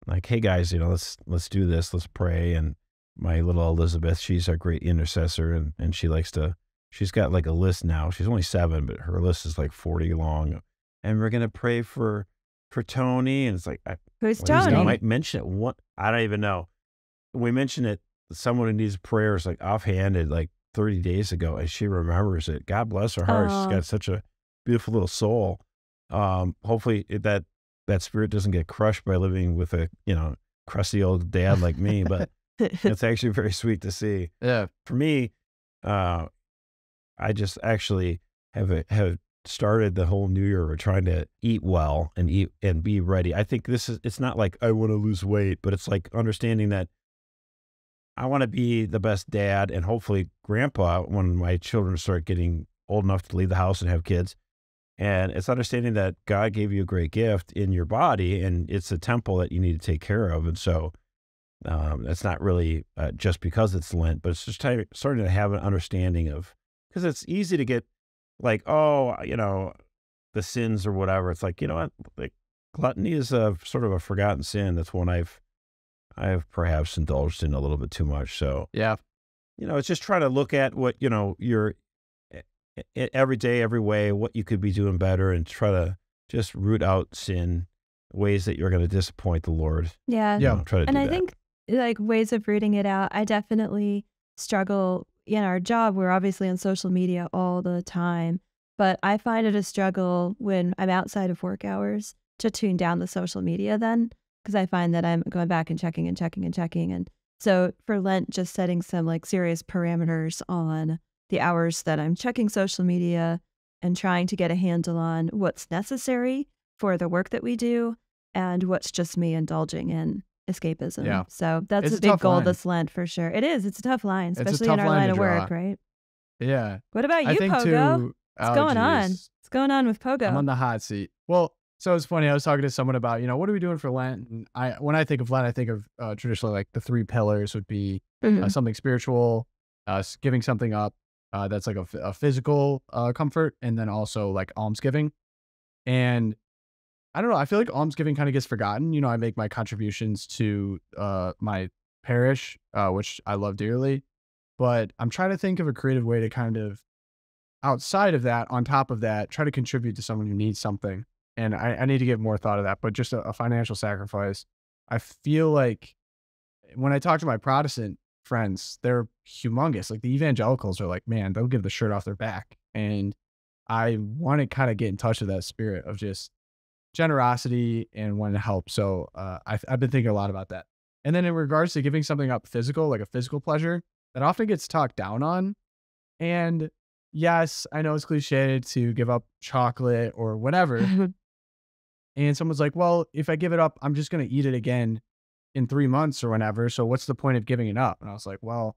like, hey guys, you know, let's let's do this, let's pray. And my little Elizabeth, she's our great intercessor, and and she likes to she's got like a list now. She's only seven, but her list is like 40 long. And we're going to pray for, for Tony. And it's like, I, Who's Tony? I might mention it. What? I don't even know. We mentioned it. Someone who needs prayers like offhanded like 30 days ago and she remembers it. God bless her heart. Aw. She's got such a beautiful little soul. Um, hopefully that, that spirit doesn't get crushed by living with a, you know, crusty old dad like me, but it's actually very sweet to see Yeah. for me, uh, I just actually have a, have started the whole new year of trying to eat well and eat and be ready. I think this is it's not like I want to lose weight, but it's like understanding that I want to be the best dad and hopefully grandpa when my children start getting old enough to leave the house and have kids. And it's understanding that God gave you a great gift in your body and it's a temple that you need to take care of. And so um, that's not really uh, just because it's Lent, but it's just starting to have an understanding of because it's easy to get like, oh, you know, the sins or whatever. It's like you know what, like gluttony is a sort of a forgotten sin. That's one I've I've perhaps indulged in a little bit too much. So Yeah. you know, it's just trying to look at what you know your every day, every way, what you could be doing better, and try to just root out sin, ways that you're going to disappoint the Lord. yeah. You Yeah. know, try to and do I that. think like ways of rooting it out, I definitely struggle in our job. We're obviously on social media all the time, but I find it a struggle when I'm outside of work hours to tune down the social media then because I find that I'm going back and checking and checking and checking. And so for Lent, just setting some like serious parameters on the hours that I'm checking social media and trying to get a handle on what's necessary for the work that we do and what's just me indulging in escapism. Yeah. So that's It's a big goal line. this Lent for sure. It is. It's a tough line, especially tough in our line line of work, right? Yeah. What about you, I think Pogo? too. What's oh, going on? What's going on with Pogo? I'm on the hot seat. Well, so it's funny. I was talking to someone about, you know, what are we doing for Lent? And I, when I think of Lent, I think of uh, traditionally like the three pillars would be Mhm. uh, something spiritual, uh, giving something up uh, that's like a, a physical uh, comfort, and then also like almsgiving. And I don't know. I feel like almsgiving kind of gets forgotten. You know, I make my contributions to uh, my parish, uh, which I love dearly, but I'm trying to think of a creative way to kind of outside of that, on top of that, try to contribute to someone who needs something. And I, I need to give more thought of that, but just a, a financial sacrifice. I feel like when I talk to my Protestant friends, they're humongous. Like the evangelicals are like, man, they'll give the shirt off their back. And I want to kind of get in touch with that spirit of just generosity and wanting to help. So uh, I've, I've been thinking a lot about that. And then in regards to giving something up physical, like a physical pleasure, that often gets talked down on. And yes, I know it's cliche to give up chocolate or whatever. and someone's like, well, if I give it up, I'm just going to eat it again in three months or whenever. So what's the point of giving it up? And I was like, well,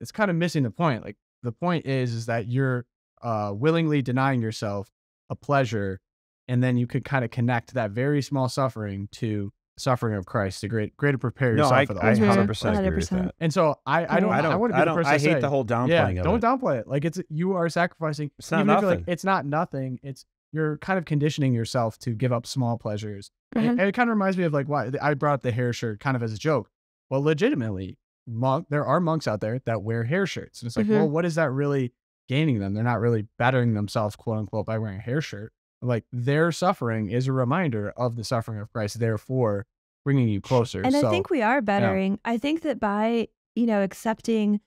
it's kind of missing the point. Like the point is, is that you're uh, willingly denying yourself a pleasure, and then you could kind of connect that very small suffering to suffering of Christ to great, greater prepare No, yourself I, for the I ultimate. 100% agree with that. And so I, I don't, I I, don't, want to be I the don't, person I hate say, the whole downplaying yeah, of don't it. downplay it. Like it's you are sacrificing. It's not even if you're nothing. like it's not nothing. It's you're kind of conditioning yourself to give up small pleasures. And- Mhm. And, it kind of reminds me of like why I brought up the hair shirt kind of as a joke. Well, legitimately, monk there are monks out there that wear hair shirts, and it's like, Mhm. well, what is that really gaining them? They're not really bettering themselves, quote unquote, by wearing a hair shirt. Like their suffering is a reminder of the suffering of Christ, therefore bringing you closer. And so, I think we are bettering. I think that by, you know, accepting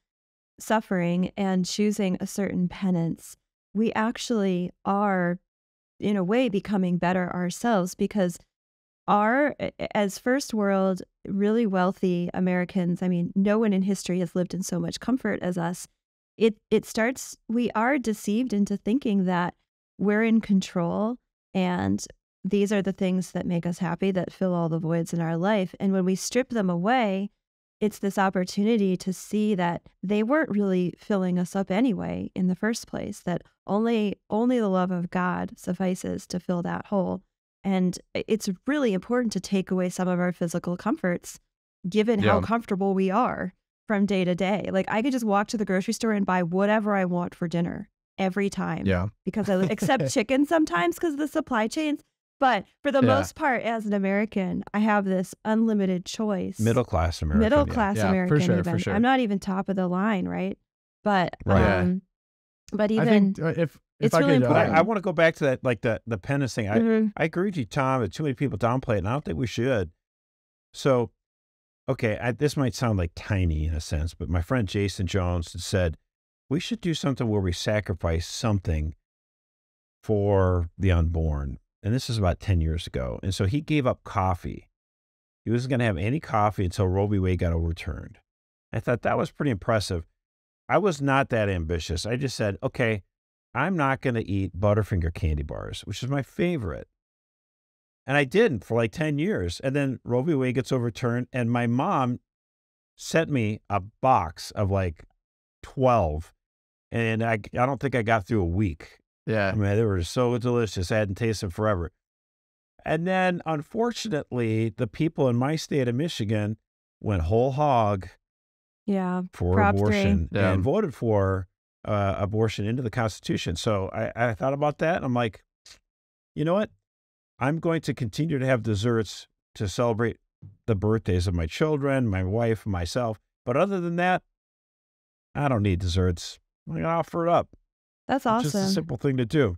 suffering and choosing a certain penance, we actually are, in a way, becoming better ourselves because our, as first world, really wealthy Americans, I mean, no one in history has lived in so much comfort as us. It, it starts, we are deceived into thinking that we're in control and these are the things that make us happy, that fill all the voids in our life. And when we strip them away, it's this opportunity to see that they weren't really filling us up anyway in the first place, that only only the love of God suffices to fill that hole. And it's really important to take away some of our physical comforts, given how comfortable we are from day to day. Like I could just walk to the grocery store and buy whatever I want for dinner every time yeah, because I accept chicken sometimes because of the supply chains. But for the Yeah. most part, as an American, I have this unlimited choice. Middle class American. middle yeah. class Yeah, for American. sure, for sure. I'm not even top of the line, right? But Right. Yeah. um, But I even think uh, if if it's I really could, important. I, I want to go back to that, like the the penance thing. I, Mhm. I agree with you, Tom. That too many people downplay it, and I don't think we should. So, okay, I, this might sound like tiny in a sense, but my friend Jason Jones said we should do something where we sacrifice something for the unborn, and this is about ten years ago. And so he gave up coffee. He wasn't going to have any coffee until Roe v. Wade got overturned. I thought that was pretty impressive. I was not that ambitious. I just said, okay, I'm not going to eat Butterfinger candy bars, which is my favorite. And I didn't for like 10 years. And then Roe v. Wade gets overturned, and my mom sent me a box of like 12. And I, I don't think I got through a week. yeah, I mean, they were so delicious. I hadn't tasted them forever. And then, unfortunately, the people in my state of Michigan went whole hog yeah, for Prop three. abortion Yeah. and voted for uh, abortion into the Constitution. So I, I thought about that. And I'm like, you know what? I'm going to continue to have desserts to celebrate the birthdays of my children, my wife, myself. But other than that, I don't need desserts. I'm going to offer it up. that's It's just a awesome. simple thing to do.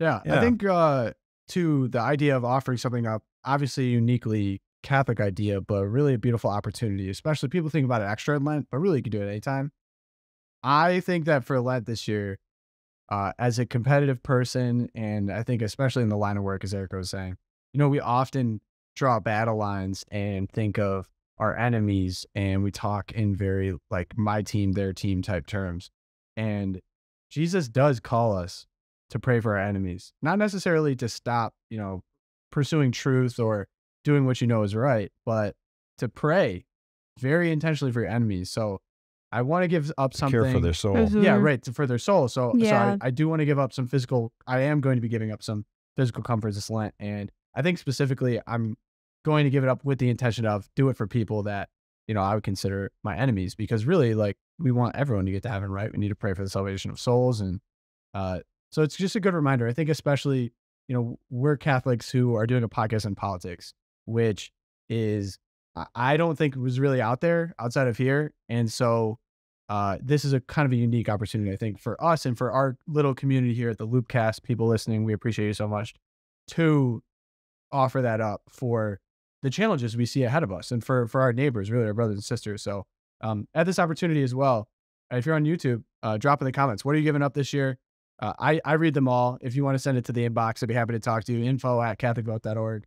yeah, I think uh, to the idea of offering something up, obviously a uniquely Catholic idea, but really a beautiful opportunity. Especially people think about it extra in Lent, but really you can do it anytime. I think that for Lent this year, uh, as a competitive person, and I think especially in the line of work, as Erika was saying, you know, we often draw battle lines and think of our enemies, and we talk in very like my team, their team type terms. And Jesus does call us to pray for our enemies, not necessarily to stop, you know, pursuing truth or doing what you know is right, but to pray very intentionally for your enemies. So I want to give up something care for their soul. Mhm. yeah, right. to- For their soul. So, Yeah. so I, I do want to give up some physical. I am going to be giving up some physical comforts this Lent, and I think specifically, I'm going to give it up with the intention of do it for people that you know I would consider my enemies, because really, like we want everyone to get to heaven, right? We need to pray for the salvation of souls, and uh, so it's just a good reminder. I think, especially, you know, we're Catholics who are doing a podcast on politics, which is I- don't think it was really out there outside of here, and so uh, this is a kind of a unique opportunity, I think, for us and for our little community here at the Loopcast. People listening, we appreciate you so much to offer that up for the challenges we see ahead of us and for for our neighbors, really our brothers and sisters. So um, at this opportunity as well, if you're on YouTube, uh, drop in the comments. What are you giving up this year? Uh, I I read them all. If you want to send it to the inbox, I'd be happy to talk to you. Info at CatholicVote.org.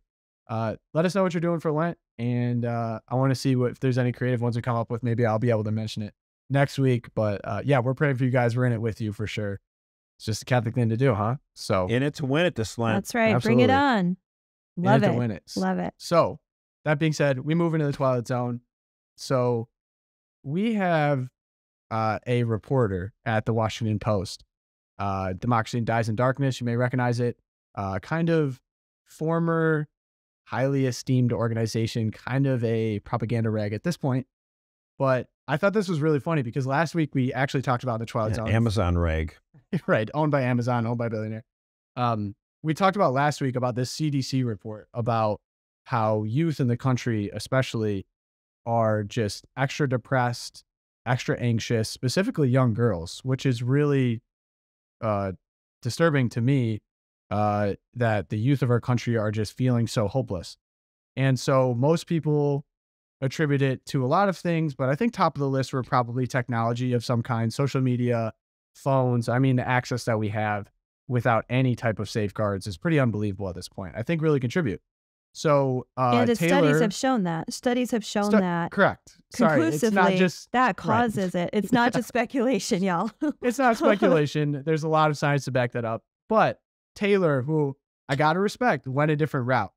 Uh, let us know what you're doing for Lent, and uh, I want to see what if there's any creative ones we come up with. Maybe I'll be able to mention it next week. But uh, yeah, we're praying for you guys. We're in it with you for sure. It's just a Catholic thing to do, huh? So In it to win it this Lent. That's right. Bring it absolutely. on. in Love it it. to win it. Love it. So that being said, we move into the Twilight Zone. So we have uh, a reporter at the Washington Post, uh, Democracy Dies in Darkness. You may recognize it. Uh, kind of former, highly esteemed organization, kind of a propaganda rag at this point. But I thought this was really funny because last week we actually talked about the Twilight Yeah, Zone. Amazon rag. right, owned by Amazon, owned by a billionaire. Um, we talked about last week about this CDC report about how youth in the country, especially, are just extra depressed, extra anxious, specifically young girls, which is really uh, disturbing to me. Uh, that the youth of our country are just feeling so hopeless, and so most people attribute it to a lot of things, but I think top of the list were probably technology of some kind, social media, phones. I mean, the access that we have without any type of safeguards is pretty unbelievable at this point. I think really contribute. So, uh, and the Taylor, studies have shown that. Studies have shown Stu- that correct. Sorry, it's conclusively not just that right. causes it. It's not just speculation, y'all. it's not speculation. There's a lot of science to back that up. But Taylor, who I got to respect, went a different route.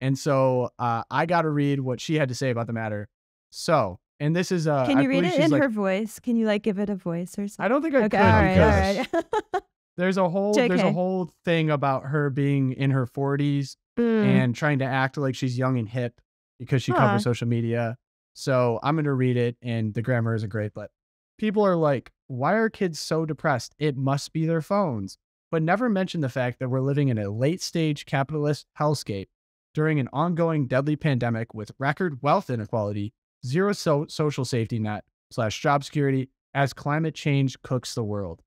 And so uh, I got to read what she had to say about the matter. So, and this is uh, Can I you read it in like- her voice? Can you like give it a voice or something? I don't think I okay, could All right, all right. there's a whole there's a whole thing about her being in her 40s Mm, and trying to act like she's young and hip because she Huh. covers social media. So I'm going to read it, and the grammar isn't great, but people are like, why are kids so depressed? It must be their phones. But never mention the fact that we're living in a late stage capitalist hellscape during an ongoing deadly pandemic with record wealth inequality, zero so- social safety net slash job security as climate change cooks the world.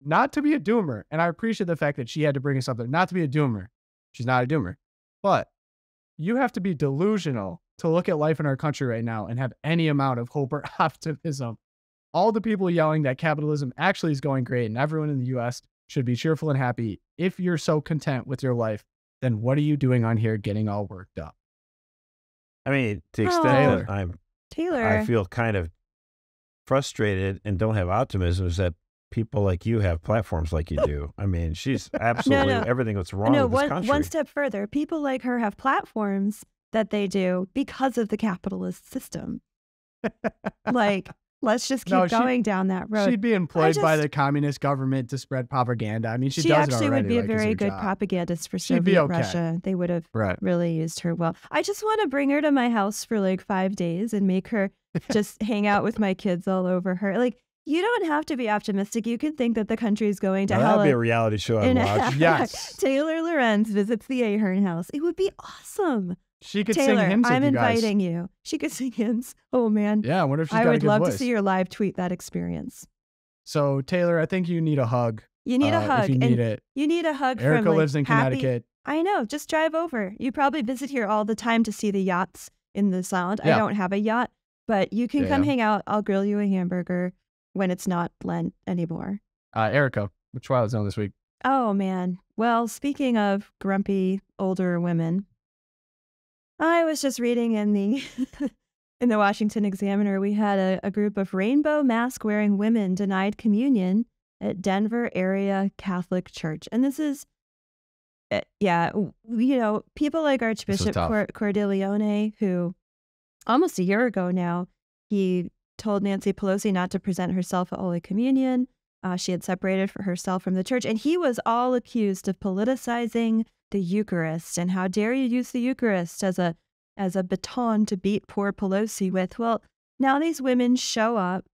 not to be a doomer, and I appreciate the fact that she had to bring us up there, not to be a doomer. She's not a doomer, but you have to be delusional to look at life in our country right now and have any amount of hope or optimism. All the people yelling that capitalism actually is going great and everyone in the US should be cheerful and happy. If you're so content with your life, then what are you doing on here getting all worked up? I mean, to the Oh. Taylor. that I'm, Taylor. I feel kind of frustrated and don't have optimism is that people like you have platforms like you do. I mean, she's absolutely no. everything that's wrong no, with this one, country. one step further. People like her have platforms that they do because of the capitalist system. like, let's just keep No, she- going down that road. She'd be employed by the communist government to spread propaganda. I mean, she, she does actually already, would be like, a very good job. propagandist for Soviet okay. Russia. They would have Right. really used her well. I just want to bring her to my house for like five days and make her just hang out with my kids all over her. Like, you don't have to be optimistic. You can think that the country is going to Now, hell. that'd be a reality show I'd watch. Yes. Taylor Lorenz visits the Ahern house. It would be awesome. She could Taylor, sing hymns I'm with you guys. inviting you. She could sing hymns. Oh man. Yeah, I wonder if she's I got a would love voice. to see your live tweet that experience. So Taylor, I think you need a hug. You need uh, a hug. if you need it. you need a hug Erika from like, lives in happy- Connecticut. I know. Just drive over. You probably visit here all the time to see the yachts in the sound. I don't have a yacht, but you can Yeah, come hang out. I'll grill you a hamburger when it's not Lent anymore. Uh, Erika, which Twilight Zone this week? Oh man. Well, speaking of grumpy older women, I was just reading in the in the Washington Examiner, we had a, a group of rainbow mask wearing women denied communion at Denver area Catholic Church. And this is uh, yeah, you know, people like Archbishop. Cordileone, who almost a year ago now, he told Nancy Pelosi not to present herself at Holy Communion. Uh, she had separated for herself from the church, and he was all accused of politicizing the Eucharist. And how dare you use the Eucharist as a as a baton to beat poor Pelosi with? Well, now these women show up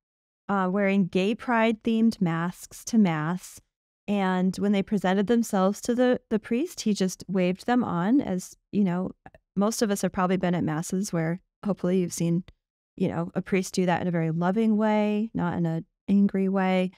uh, wearing gay pride themed masks to mass, and when they presented themselves to the the priest, he just waved them on. As you know, most of us have probably been at masses where hopefully you've seen, you know, a priest do that in a very loving way, not in a angry way.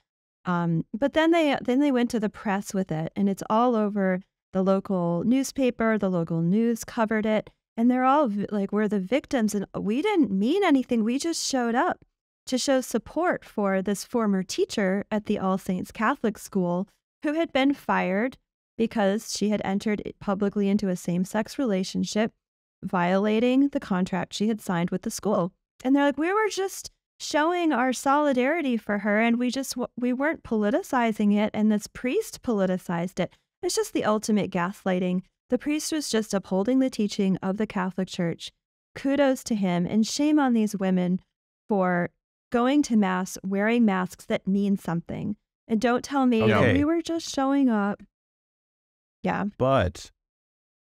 Um, but then they then they went to the press with it, and it's all over the local newspaper. The local news covered it, and they're all like, "We're the victims, and we didn't mean anything. We just showed up to show support for this former teacher at the All Saints Catholic School who had been fired because she had entered publicly into a same-sex relationship, violating the contract she had signed with the school." And they're like, "We were just." showing our solidarity for her and we just we weren't politicizing it and this priest politicized it it's just the ultimate gaslighting the priest was just upholding the teaching of the catholic church kudos to him and shame on these women for going to mass wearing masks that mean something and don't tell me Okay. we were just showing up yeah but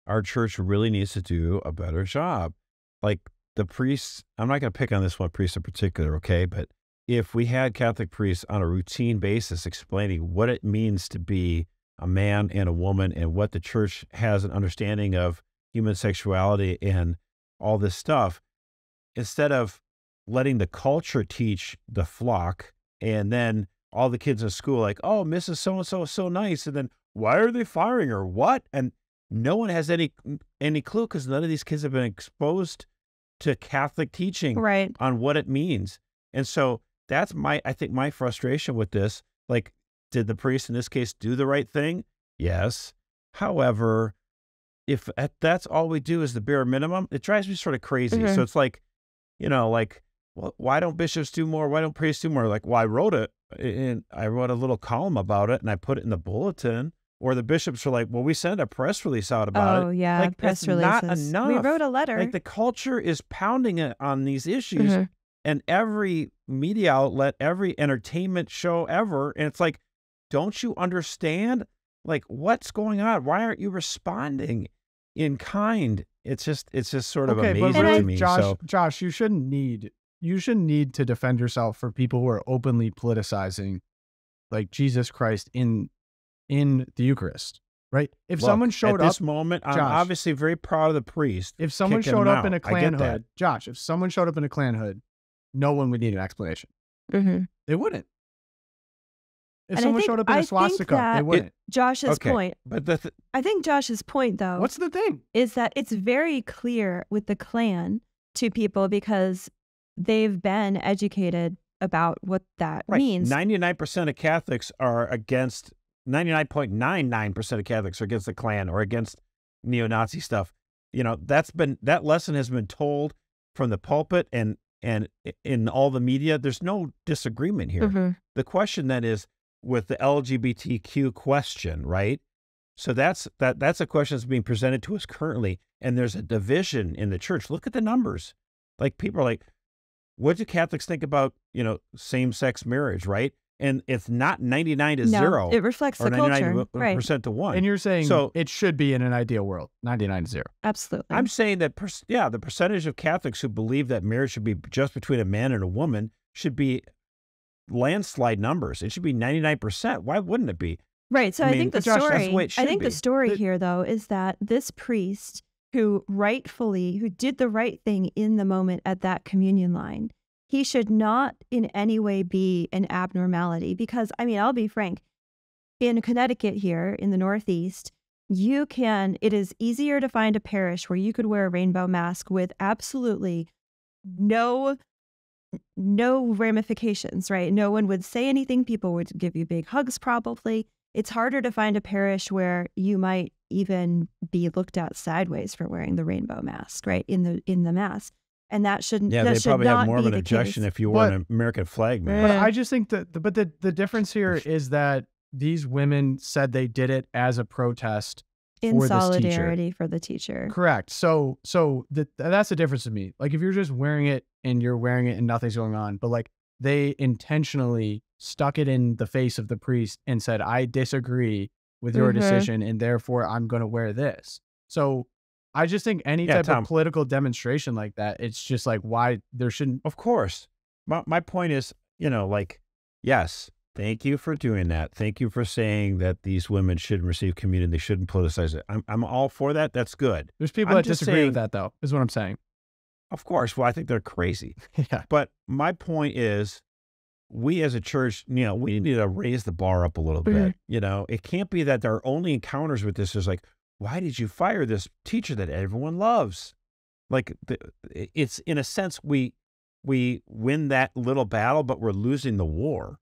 our church really needs to do a better job. Like the priests, I'm not going to pick on this one priest in particular, okay? But if we had Catholic priests on a routine basis explaining what it means to be a man and a woman and what the church has an understanding of human sexuality and all this stuff, instead of letting the culture teach the flock and then all the kids in school like, oh, Mrs. So and so is so nice, and then why are they firing her? What? And no one has any mm, any clue because none of these kids have been exposed to Catholic teaching right on what it means. And so that's my I think my frustration with this. Like, did the priest in this case do the right thing? Yes. However, if that's all we do is the bare minimum, it drives me sort of crazy. Mhm. So it's like, you know, like, well, why don't bishops do more? Why don't priests do more? Like, well, I wrote it and I wrote a little column about it and I put it in the bulletin. Or the bishops are like, well, we sent a press release out about oh it. yeah Like, press it's not releases we enough. wrote a letter Like the culture is pounding it on these issues Mhm. and every media outlet, every entertainment show ever. And it's like, don't you understand? Like, what's going on? Why aren't you responding in kind? It's just, it's just sort of okay, but amazing really, to me. Josh, so, Josh, you shouldn't need you shouldn't need to defend yourself for people who are openly politicizing, like Jesus Christ in in the Eucharist, right? If look, someone showed at up, this moment, I'm obviously very proud of the priest. if someone showed them up in a Klan hood, Josh, if someone showed up in a Klan hood, no one would need an explanation. Mhm. They wouldn't. If And I someone think- showed up in a swastika, they wouldn't. Josh's Okay. point. But the th- I think Josh's point, though, What's the thing? is that it's very clear with the Klan to people because they've been educated about what that right, means. ninety-nine percent of Catholics are against. Ninety-nine point nine nine percent of Catholics are against the Klan or against neo-Nazi stuff. You know, that's been that lesson has been told from the pulpit and and in all the media. There's no disagreement here. Mhm. The question then is with the LGBTQ question, right? So that's that that's a question that's being presented to us currently, and there's a division in the church. Look at the numbers. Like people are like, what do Catholics think about you know same sex marriage, right? And it's not 99 to no, zero it reflects or the culture. 99 Right. percent to one. And you're saying So- it should be in an ideal world, 99 to 0. Absolutely. I'm saying that, per- yeah, the percentage of Catholics who believe that marriage should be just between a man and a woman should be landslide numbers. It should be 99%. Why wouldn't it be? Right. So I I, mean, think the Josh, story. the I think be. the story The- here, though, is that this priest who rightfully, who did the right thing in the moment at that communion line, he should not in any way be an abnormality. Because I mean, I'll be frank. In Connecticut, here in the Northeast, you can. It is easier to find a parish where you could wear a rainbow mask with absolutely no no ramifications, right? No one would say anything. People would give you big hugs, probably. It's harder to find a parish where you might even be looked at sideways for wearing the rainbow mask, right? In the in the mass, and that shouldn't. Yeah, that they should probably not have more of be an objection case. if you wore But- an American flag man. But I just think that, but the, the difference here is that these women said they did it as a protest in for solidarity for the teacher. Correct. So, so the, that's the difference to me. Like, if you're just wearing it and you're wearing it and nothing's going on, but like they intentionally stuck it in the face of the priest and said, "I disagree with your Mhm. decision, and therefore I'm going to wear this." So, I just think any Yeah, type Tom. of political demonstration like that, it's just like why there shouldn't. Of course. My, my point is, you know, like, yes, thank you for doing that. Thank you for saying that these women shouldn't receive communion. They shouldn't politicize it. I'm, I'm all for that. That's good. There's people I'm that disagree saying- with that, though. Is what I'm saying. Of course. Well, I think they're crazy. yeah. But my point is, we as a church, you know, we need to raise the bar up a little bit. Mhm. You know, it can't be that our only encounters with this is like, why did you fire this teacher that everyone loves? Like, the, it's in a sense we we win that little battle, but we're losing the war.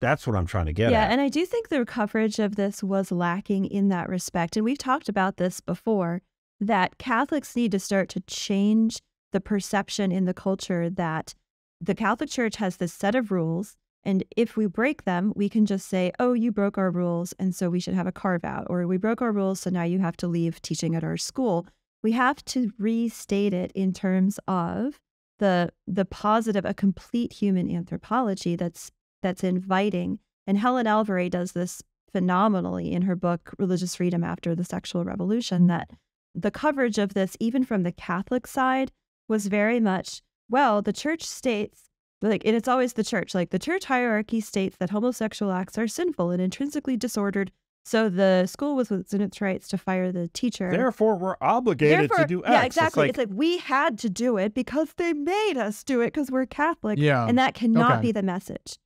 That's what I'm trying to get yeah, at. and I do think the coverage of this was lacking in that respect. And we've talked about this before that Catholics need to start to change the perception in the culture that the Catholic Church has this set of rules. And if we break them, we can just say, oh, you broke our rules. And so we should have a carve out. Or we broke our rules. So now you have to leave teaching at our school. We have to restate it in terms of the the positive, a complete human anthropology that's that's inviting. And Helen Alvaré does this phenomenally in her book Religious Freedom After the Sexual Revolution mm-hmm. that the coverage of this even from the Catholic side was very much well the church states like and it's always the church like the church hierarchy states that homosexual acts are sinful and intrinsically disordered so the school was within its rights to fire the teacher Therefore, we're obligated Therefore, to do X. yeah, It's exactly. like- It's like, we had to do it because they made us do it because we're Catholic, Yeah. and that cannot okay. be the message.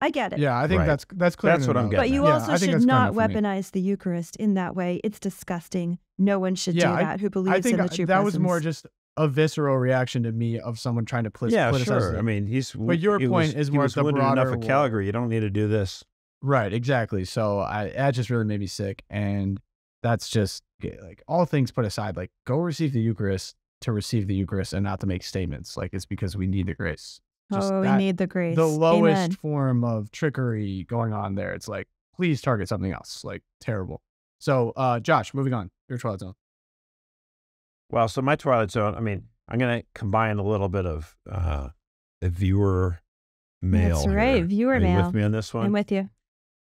I get it. Yeah, I think Right. that's that's clear. That's what I'm enough. getting But you at. Also I think should not enough for me. weaponize the Eucharist in that way. It's disgusting. No one should Yeah, do I- that who believes I think in the I- true that was more just a visceral reaction to me of someone trying to poli- yeah, politicize sure. it. I mean, he's. But your he point was- is he more was the wounded enough of. Calvary. You don't need to do this. Right, exactly. So I that just really made me sick, and that's just like all things put aside. Like go receive the Eucharist to receive the Eucharist and not to make statements. Like it's because we need the grace. Just oh, we that- need the grace. the lowest Amen. form of trickery going on there. It's like please target something else. Like terrible. So uh Josh, moving on. Your Twilight Zone. Well, so my Twilight Zone, I mean, I'm going to combine a little bit of uh, the viewer mail. That's right, here. viewer Are you mail. with me on this one? I'm with you.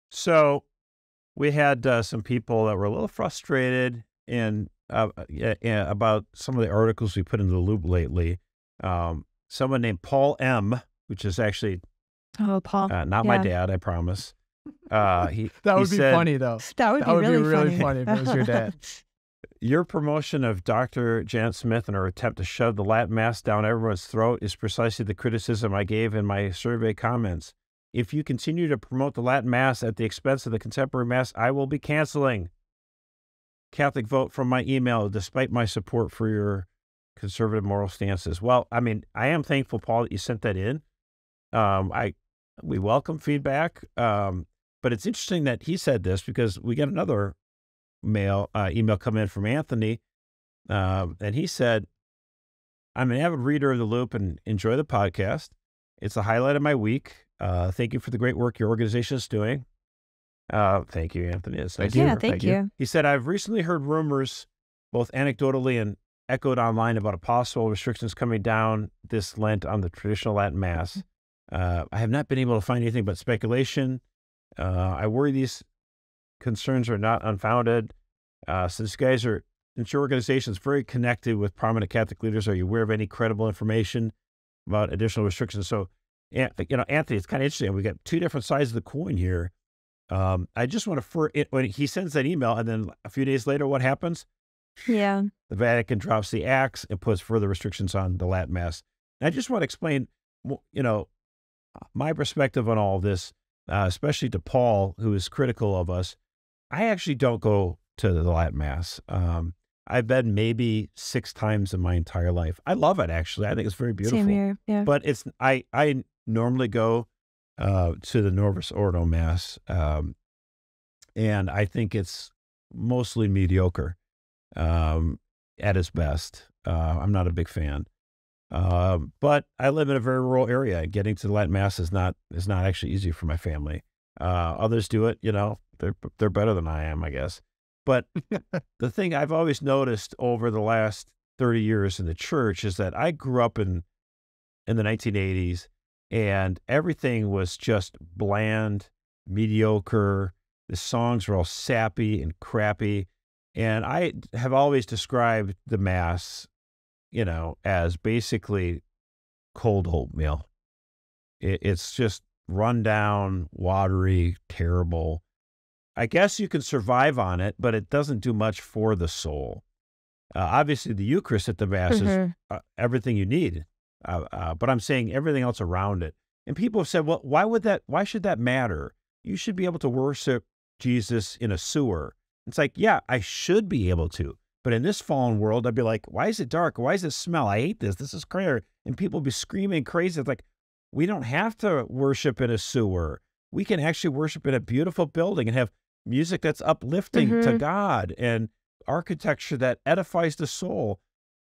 So we had uh, some people that were a little frustrated and uh, yeah, yeah, about some of the articles we put into the loop lately. Um, someone named Paul M, which is actually Oh, Paul. uh, not my dad, I promise. Uh, he That he would be said, funny though. that would that be would be really, really funny if it was your dad. Your promotion of Dr. Janet Smith and her attempt to shove the Latin Mass down everyone's throat is precisely the criticism I gave in my survey comments. If you continue to promote the Latin Mass at the expense of the contemporary Mass, I will be canceling. Catholic vote from my email, despite my support for your conservative moral stances. Well, I mean, I am thankful, Paul, that you sent that in. Um, I we welcome feedback, um, but it's interesting that he said this because we got another mail uh, email come in from Anthony, um, and he said, "I'm an avid reader of the Loop and enjoy the podcast. It's the highlight of my week. Uh, thank you for the great work your organization is doing. Uh, thank you, Anthony. It's nice. Yeah, thank, Thank you. you. He said, I've recently heard rumors, both anecdotally and echoed online, about a possible restrictions coming down this Lent on the traditional Latin Mass. Uh, I have not been able to find anything but speculation. Uh, I worry these concerns are not unfounded. Uh, since guys are, since your organization is very connected with prominent Catholic leaders, are you aware of any credible information about additional restrictions? So, you know, Anthony, it's kind of interesting. We got two different sides of the coin here. Um, I just want to, for it, when he sends that email, and then a few days later, what happens? Yeah. The Vatican drops the axe and puts further restrictions on the Latin Mass. And I just want to explain, you know, my perspective on all of this, uh, especially to Paul, who is critical of us. I actually don't go to the Latin Mass. Um, I've been maybe six times in my entire life. I love it, actually. I think it's very beautiful Same here. Yeah. but it's I I normally go uh, to the Novus Ordo Mass, um, and I think it's mostly mediocre um, at his best. Uh, I'm not a big fan, Um but I live in a very rural area. Getting to the Latin Mass is not is not actually easy for my family. Uh, others do it, you know. They're they're better than I am, I guess. But the thing I've always noticed over the last 30 years in the church is that I grew up in in the 1980s and everything was just bland, mediocre. The songs were all sappy and crappy. And I have always described the mass, you know, as basically cold oatmeal. It, it's just rundown, watery, terrible. I guess you can survive on it, but it doesn't do much for the soul. Uh, obviously, the Eucharist at the Mass is Mhm. uh, everything you need. Uh, uh, but I'm saying everything else around it. And people have said, well, why would that, why should that matter? You should be able to worship Jesus in a sewer. It's like, yeah, I should be able to. But in this fallen world, I'd be like, why is it dark? Why does it smell? I hate this. This is crazy. And people be screaming crazy. It's like, we don't have to worship in a sewer. We can actually worship in a beautiful building and have music that's uplifting to Mhm. God and architecture that edifies the soul.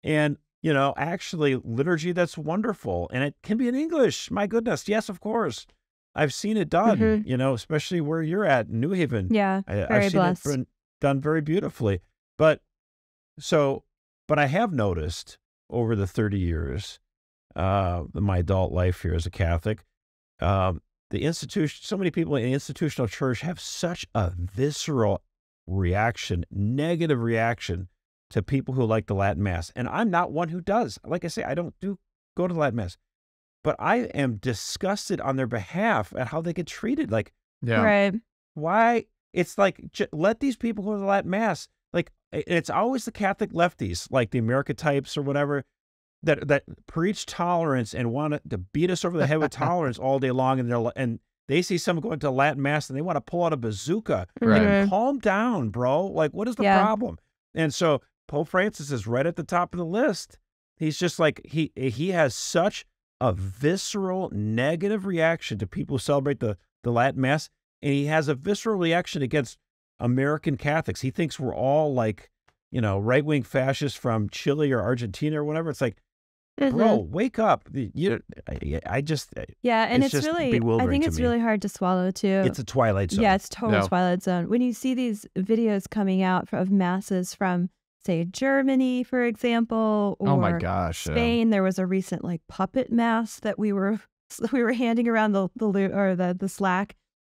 And you know, actually liturgy that's wonderful. And it can be in English. My goodness. Yes, of course. I've seen it done, Mhm. you know, especially where you're at, New Haven. Yeah. I, very I've seen blessed. it done very beautifully. But so, but I have noticed over the 30 years uh, of my adult life here as a Catholic, um, the institution, so many people in the institutional church have such a visceral reaction, negative reaction to people who like the Latin Mass. And I'm not one who does. Like I say, I don't do go to the Latin Mass. But I am disgusted on their behalf at how they get treated. Like, Yeah. Right. why? It's like j- let these people go to the Latin Mass. Like it's always the Catholic lefties, like the America types or whatever, that that preach tolerance and want to, to beat us over the head with tolerance all day long, and they're and they see someone going to Latin Mass and they want to pull out a bazooka. Right. Mhm. Calm down, bro. Like, what is the Yeah. problem? And so Pope Francis is right at the top of the list. He's just like he he has such a visceral negative reaction to people who celebrate the the Latin Mass, and he has a visceral reaction against American Catholics. He thinks we're all like, you know, right wing fascists from Chile or Argentina or whatever. It's like, Mhm. bro, wake up. You, I, I just, Yeah, and it's it's, just really I think it's really hard to swallow too. it's a twilight zone. Yeah, it's total No. twilight zone. When you see these videos coming out of masses from, say, Germany, for example, or Oh my gosh. yeah. Spain, there was a recent like puppet mass that we were we were handing around the the or the the Slack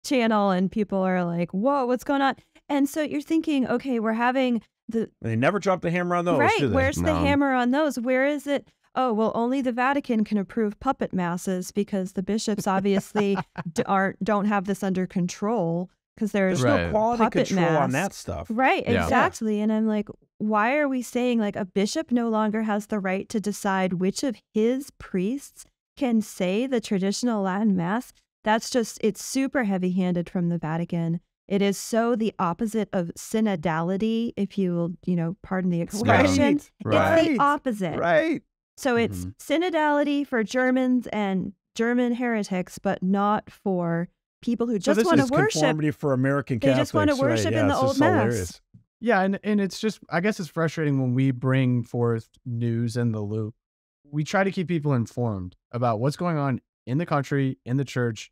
channel, and people are like, "Whoa, what's going on?" And so you're thinking, okay, we're having the They never drop the hammer on those, right. do they? Where's the hammer on those? Where is it? Oh well, only the Vatican can approve puppet masses because the bishops obviously d- aren't don't have this under control because there's There's Right. no quality Puppet control on that stuff. Right, Yeah. exactly. And I'm like, why are we saying like a bishop no longer has the right to decide which of his priests can say the traditional Latin mass? That's just, it's super heavy handed from the Vatican. It is so the opposite of synodality, if you will, you know, pardon the expression. It's Right. the opposite. Right. So it's Mhm. synodality for Germans and German heretics, but not for people who just this want to is worship. conformity for American Catholics. They just wanna right, worship yeah, in the old just mass. hilarious. Yeah, and and it's just I guess it's frustrating when we bring forth news in the loop. We try to keep people informed about what's going on in the country, in the church,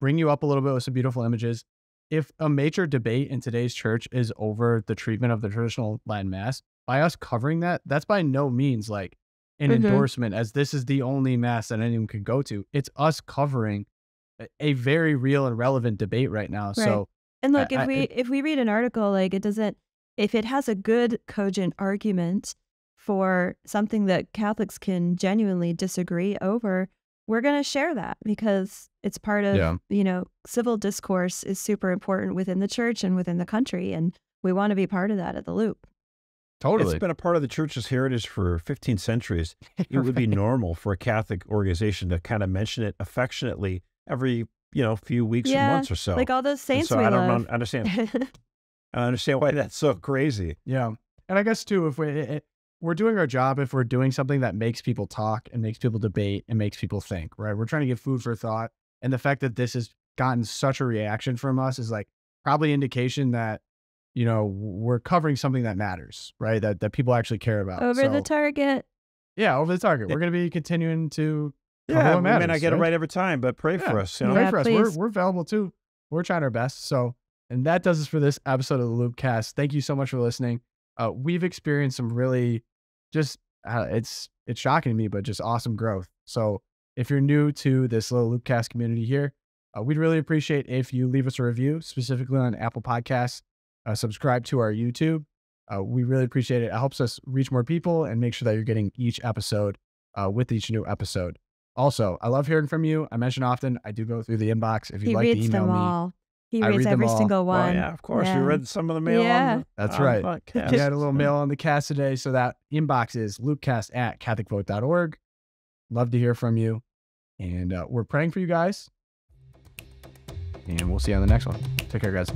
bring you up a little bit with some beautiful images. If a major debate in today's church is over the treatment of the traditional Latin Mass, by us covering that, that's by no means like an Mhm. endorsement as this is the only mass that anyone can go to. It's us covering a- very real and relevant debate right now. So And look, I- if we if we read an article, like it doesn't, if it has a good cogent argument for something that Catholics can genuinely disagree over, we're going to share that because it's part of Yeah. you know civil discourse is super important within the church and within the country, and we want to be part of that at the Loop. totally. It's been a part of the church's heritage for 15 centuries. It would be normal for a Catholic organization to kind of mention it affectionately every, you know, few weeks or months or so. Like all those And saints so we I don't love. understand. I understand why that's so crazy. Yeah. And I guess too, if we it, it- we're doing our job, if we're doing something that makes people talk and makes people debate and makes people think, right? We're trying to give food for thought. And the fact that this has gotten such a reaction from us is like probably indication that, you know, we're covering something that matters, right? That that people actually care about. Over the target. yeah, over the target. We're gonna be continuing to Yeah, what we may not matters, get it right? right every time, but pray for us. You know? pray Yeah, for us. We're we're available too. We're trying our best. So, and that does us for this episode of the Loopcast. Thank you so much for listening. Uh, we've experienced some really, just uh, it's it's shocking to me, but just awesome growth. So, if you're new to this little Loopcast community here, uh, we'd really appreciate if you leave us a review, specifically on Apple Podcasts. Uh, subscribe to our YouTube. Uh, we really appreciate it. It helps us reach more people and make sure that you're getting each episode uh, with each new episode. Also, I love hearing from you. I mention often I do go through the inbox. If you'd He like to email them me, all. He I reads read them every all. single Well, one. yeah, of course. Yeah. You read some of the mail. Yeah. On the, That's on right. podcast. we had a little mail on the cast today. So that inbox is loopcast at catholicvote.org. Love to hear from you. And uh, we're praying for you guys. And we'll see you on the next one. Take care, guys.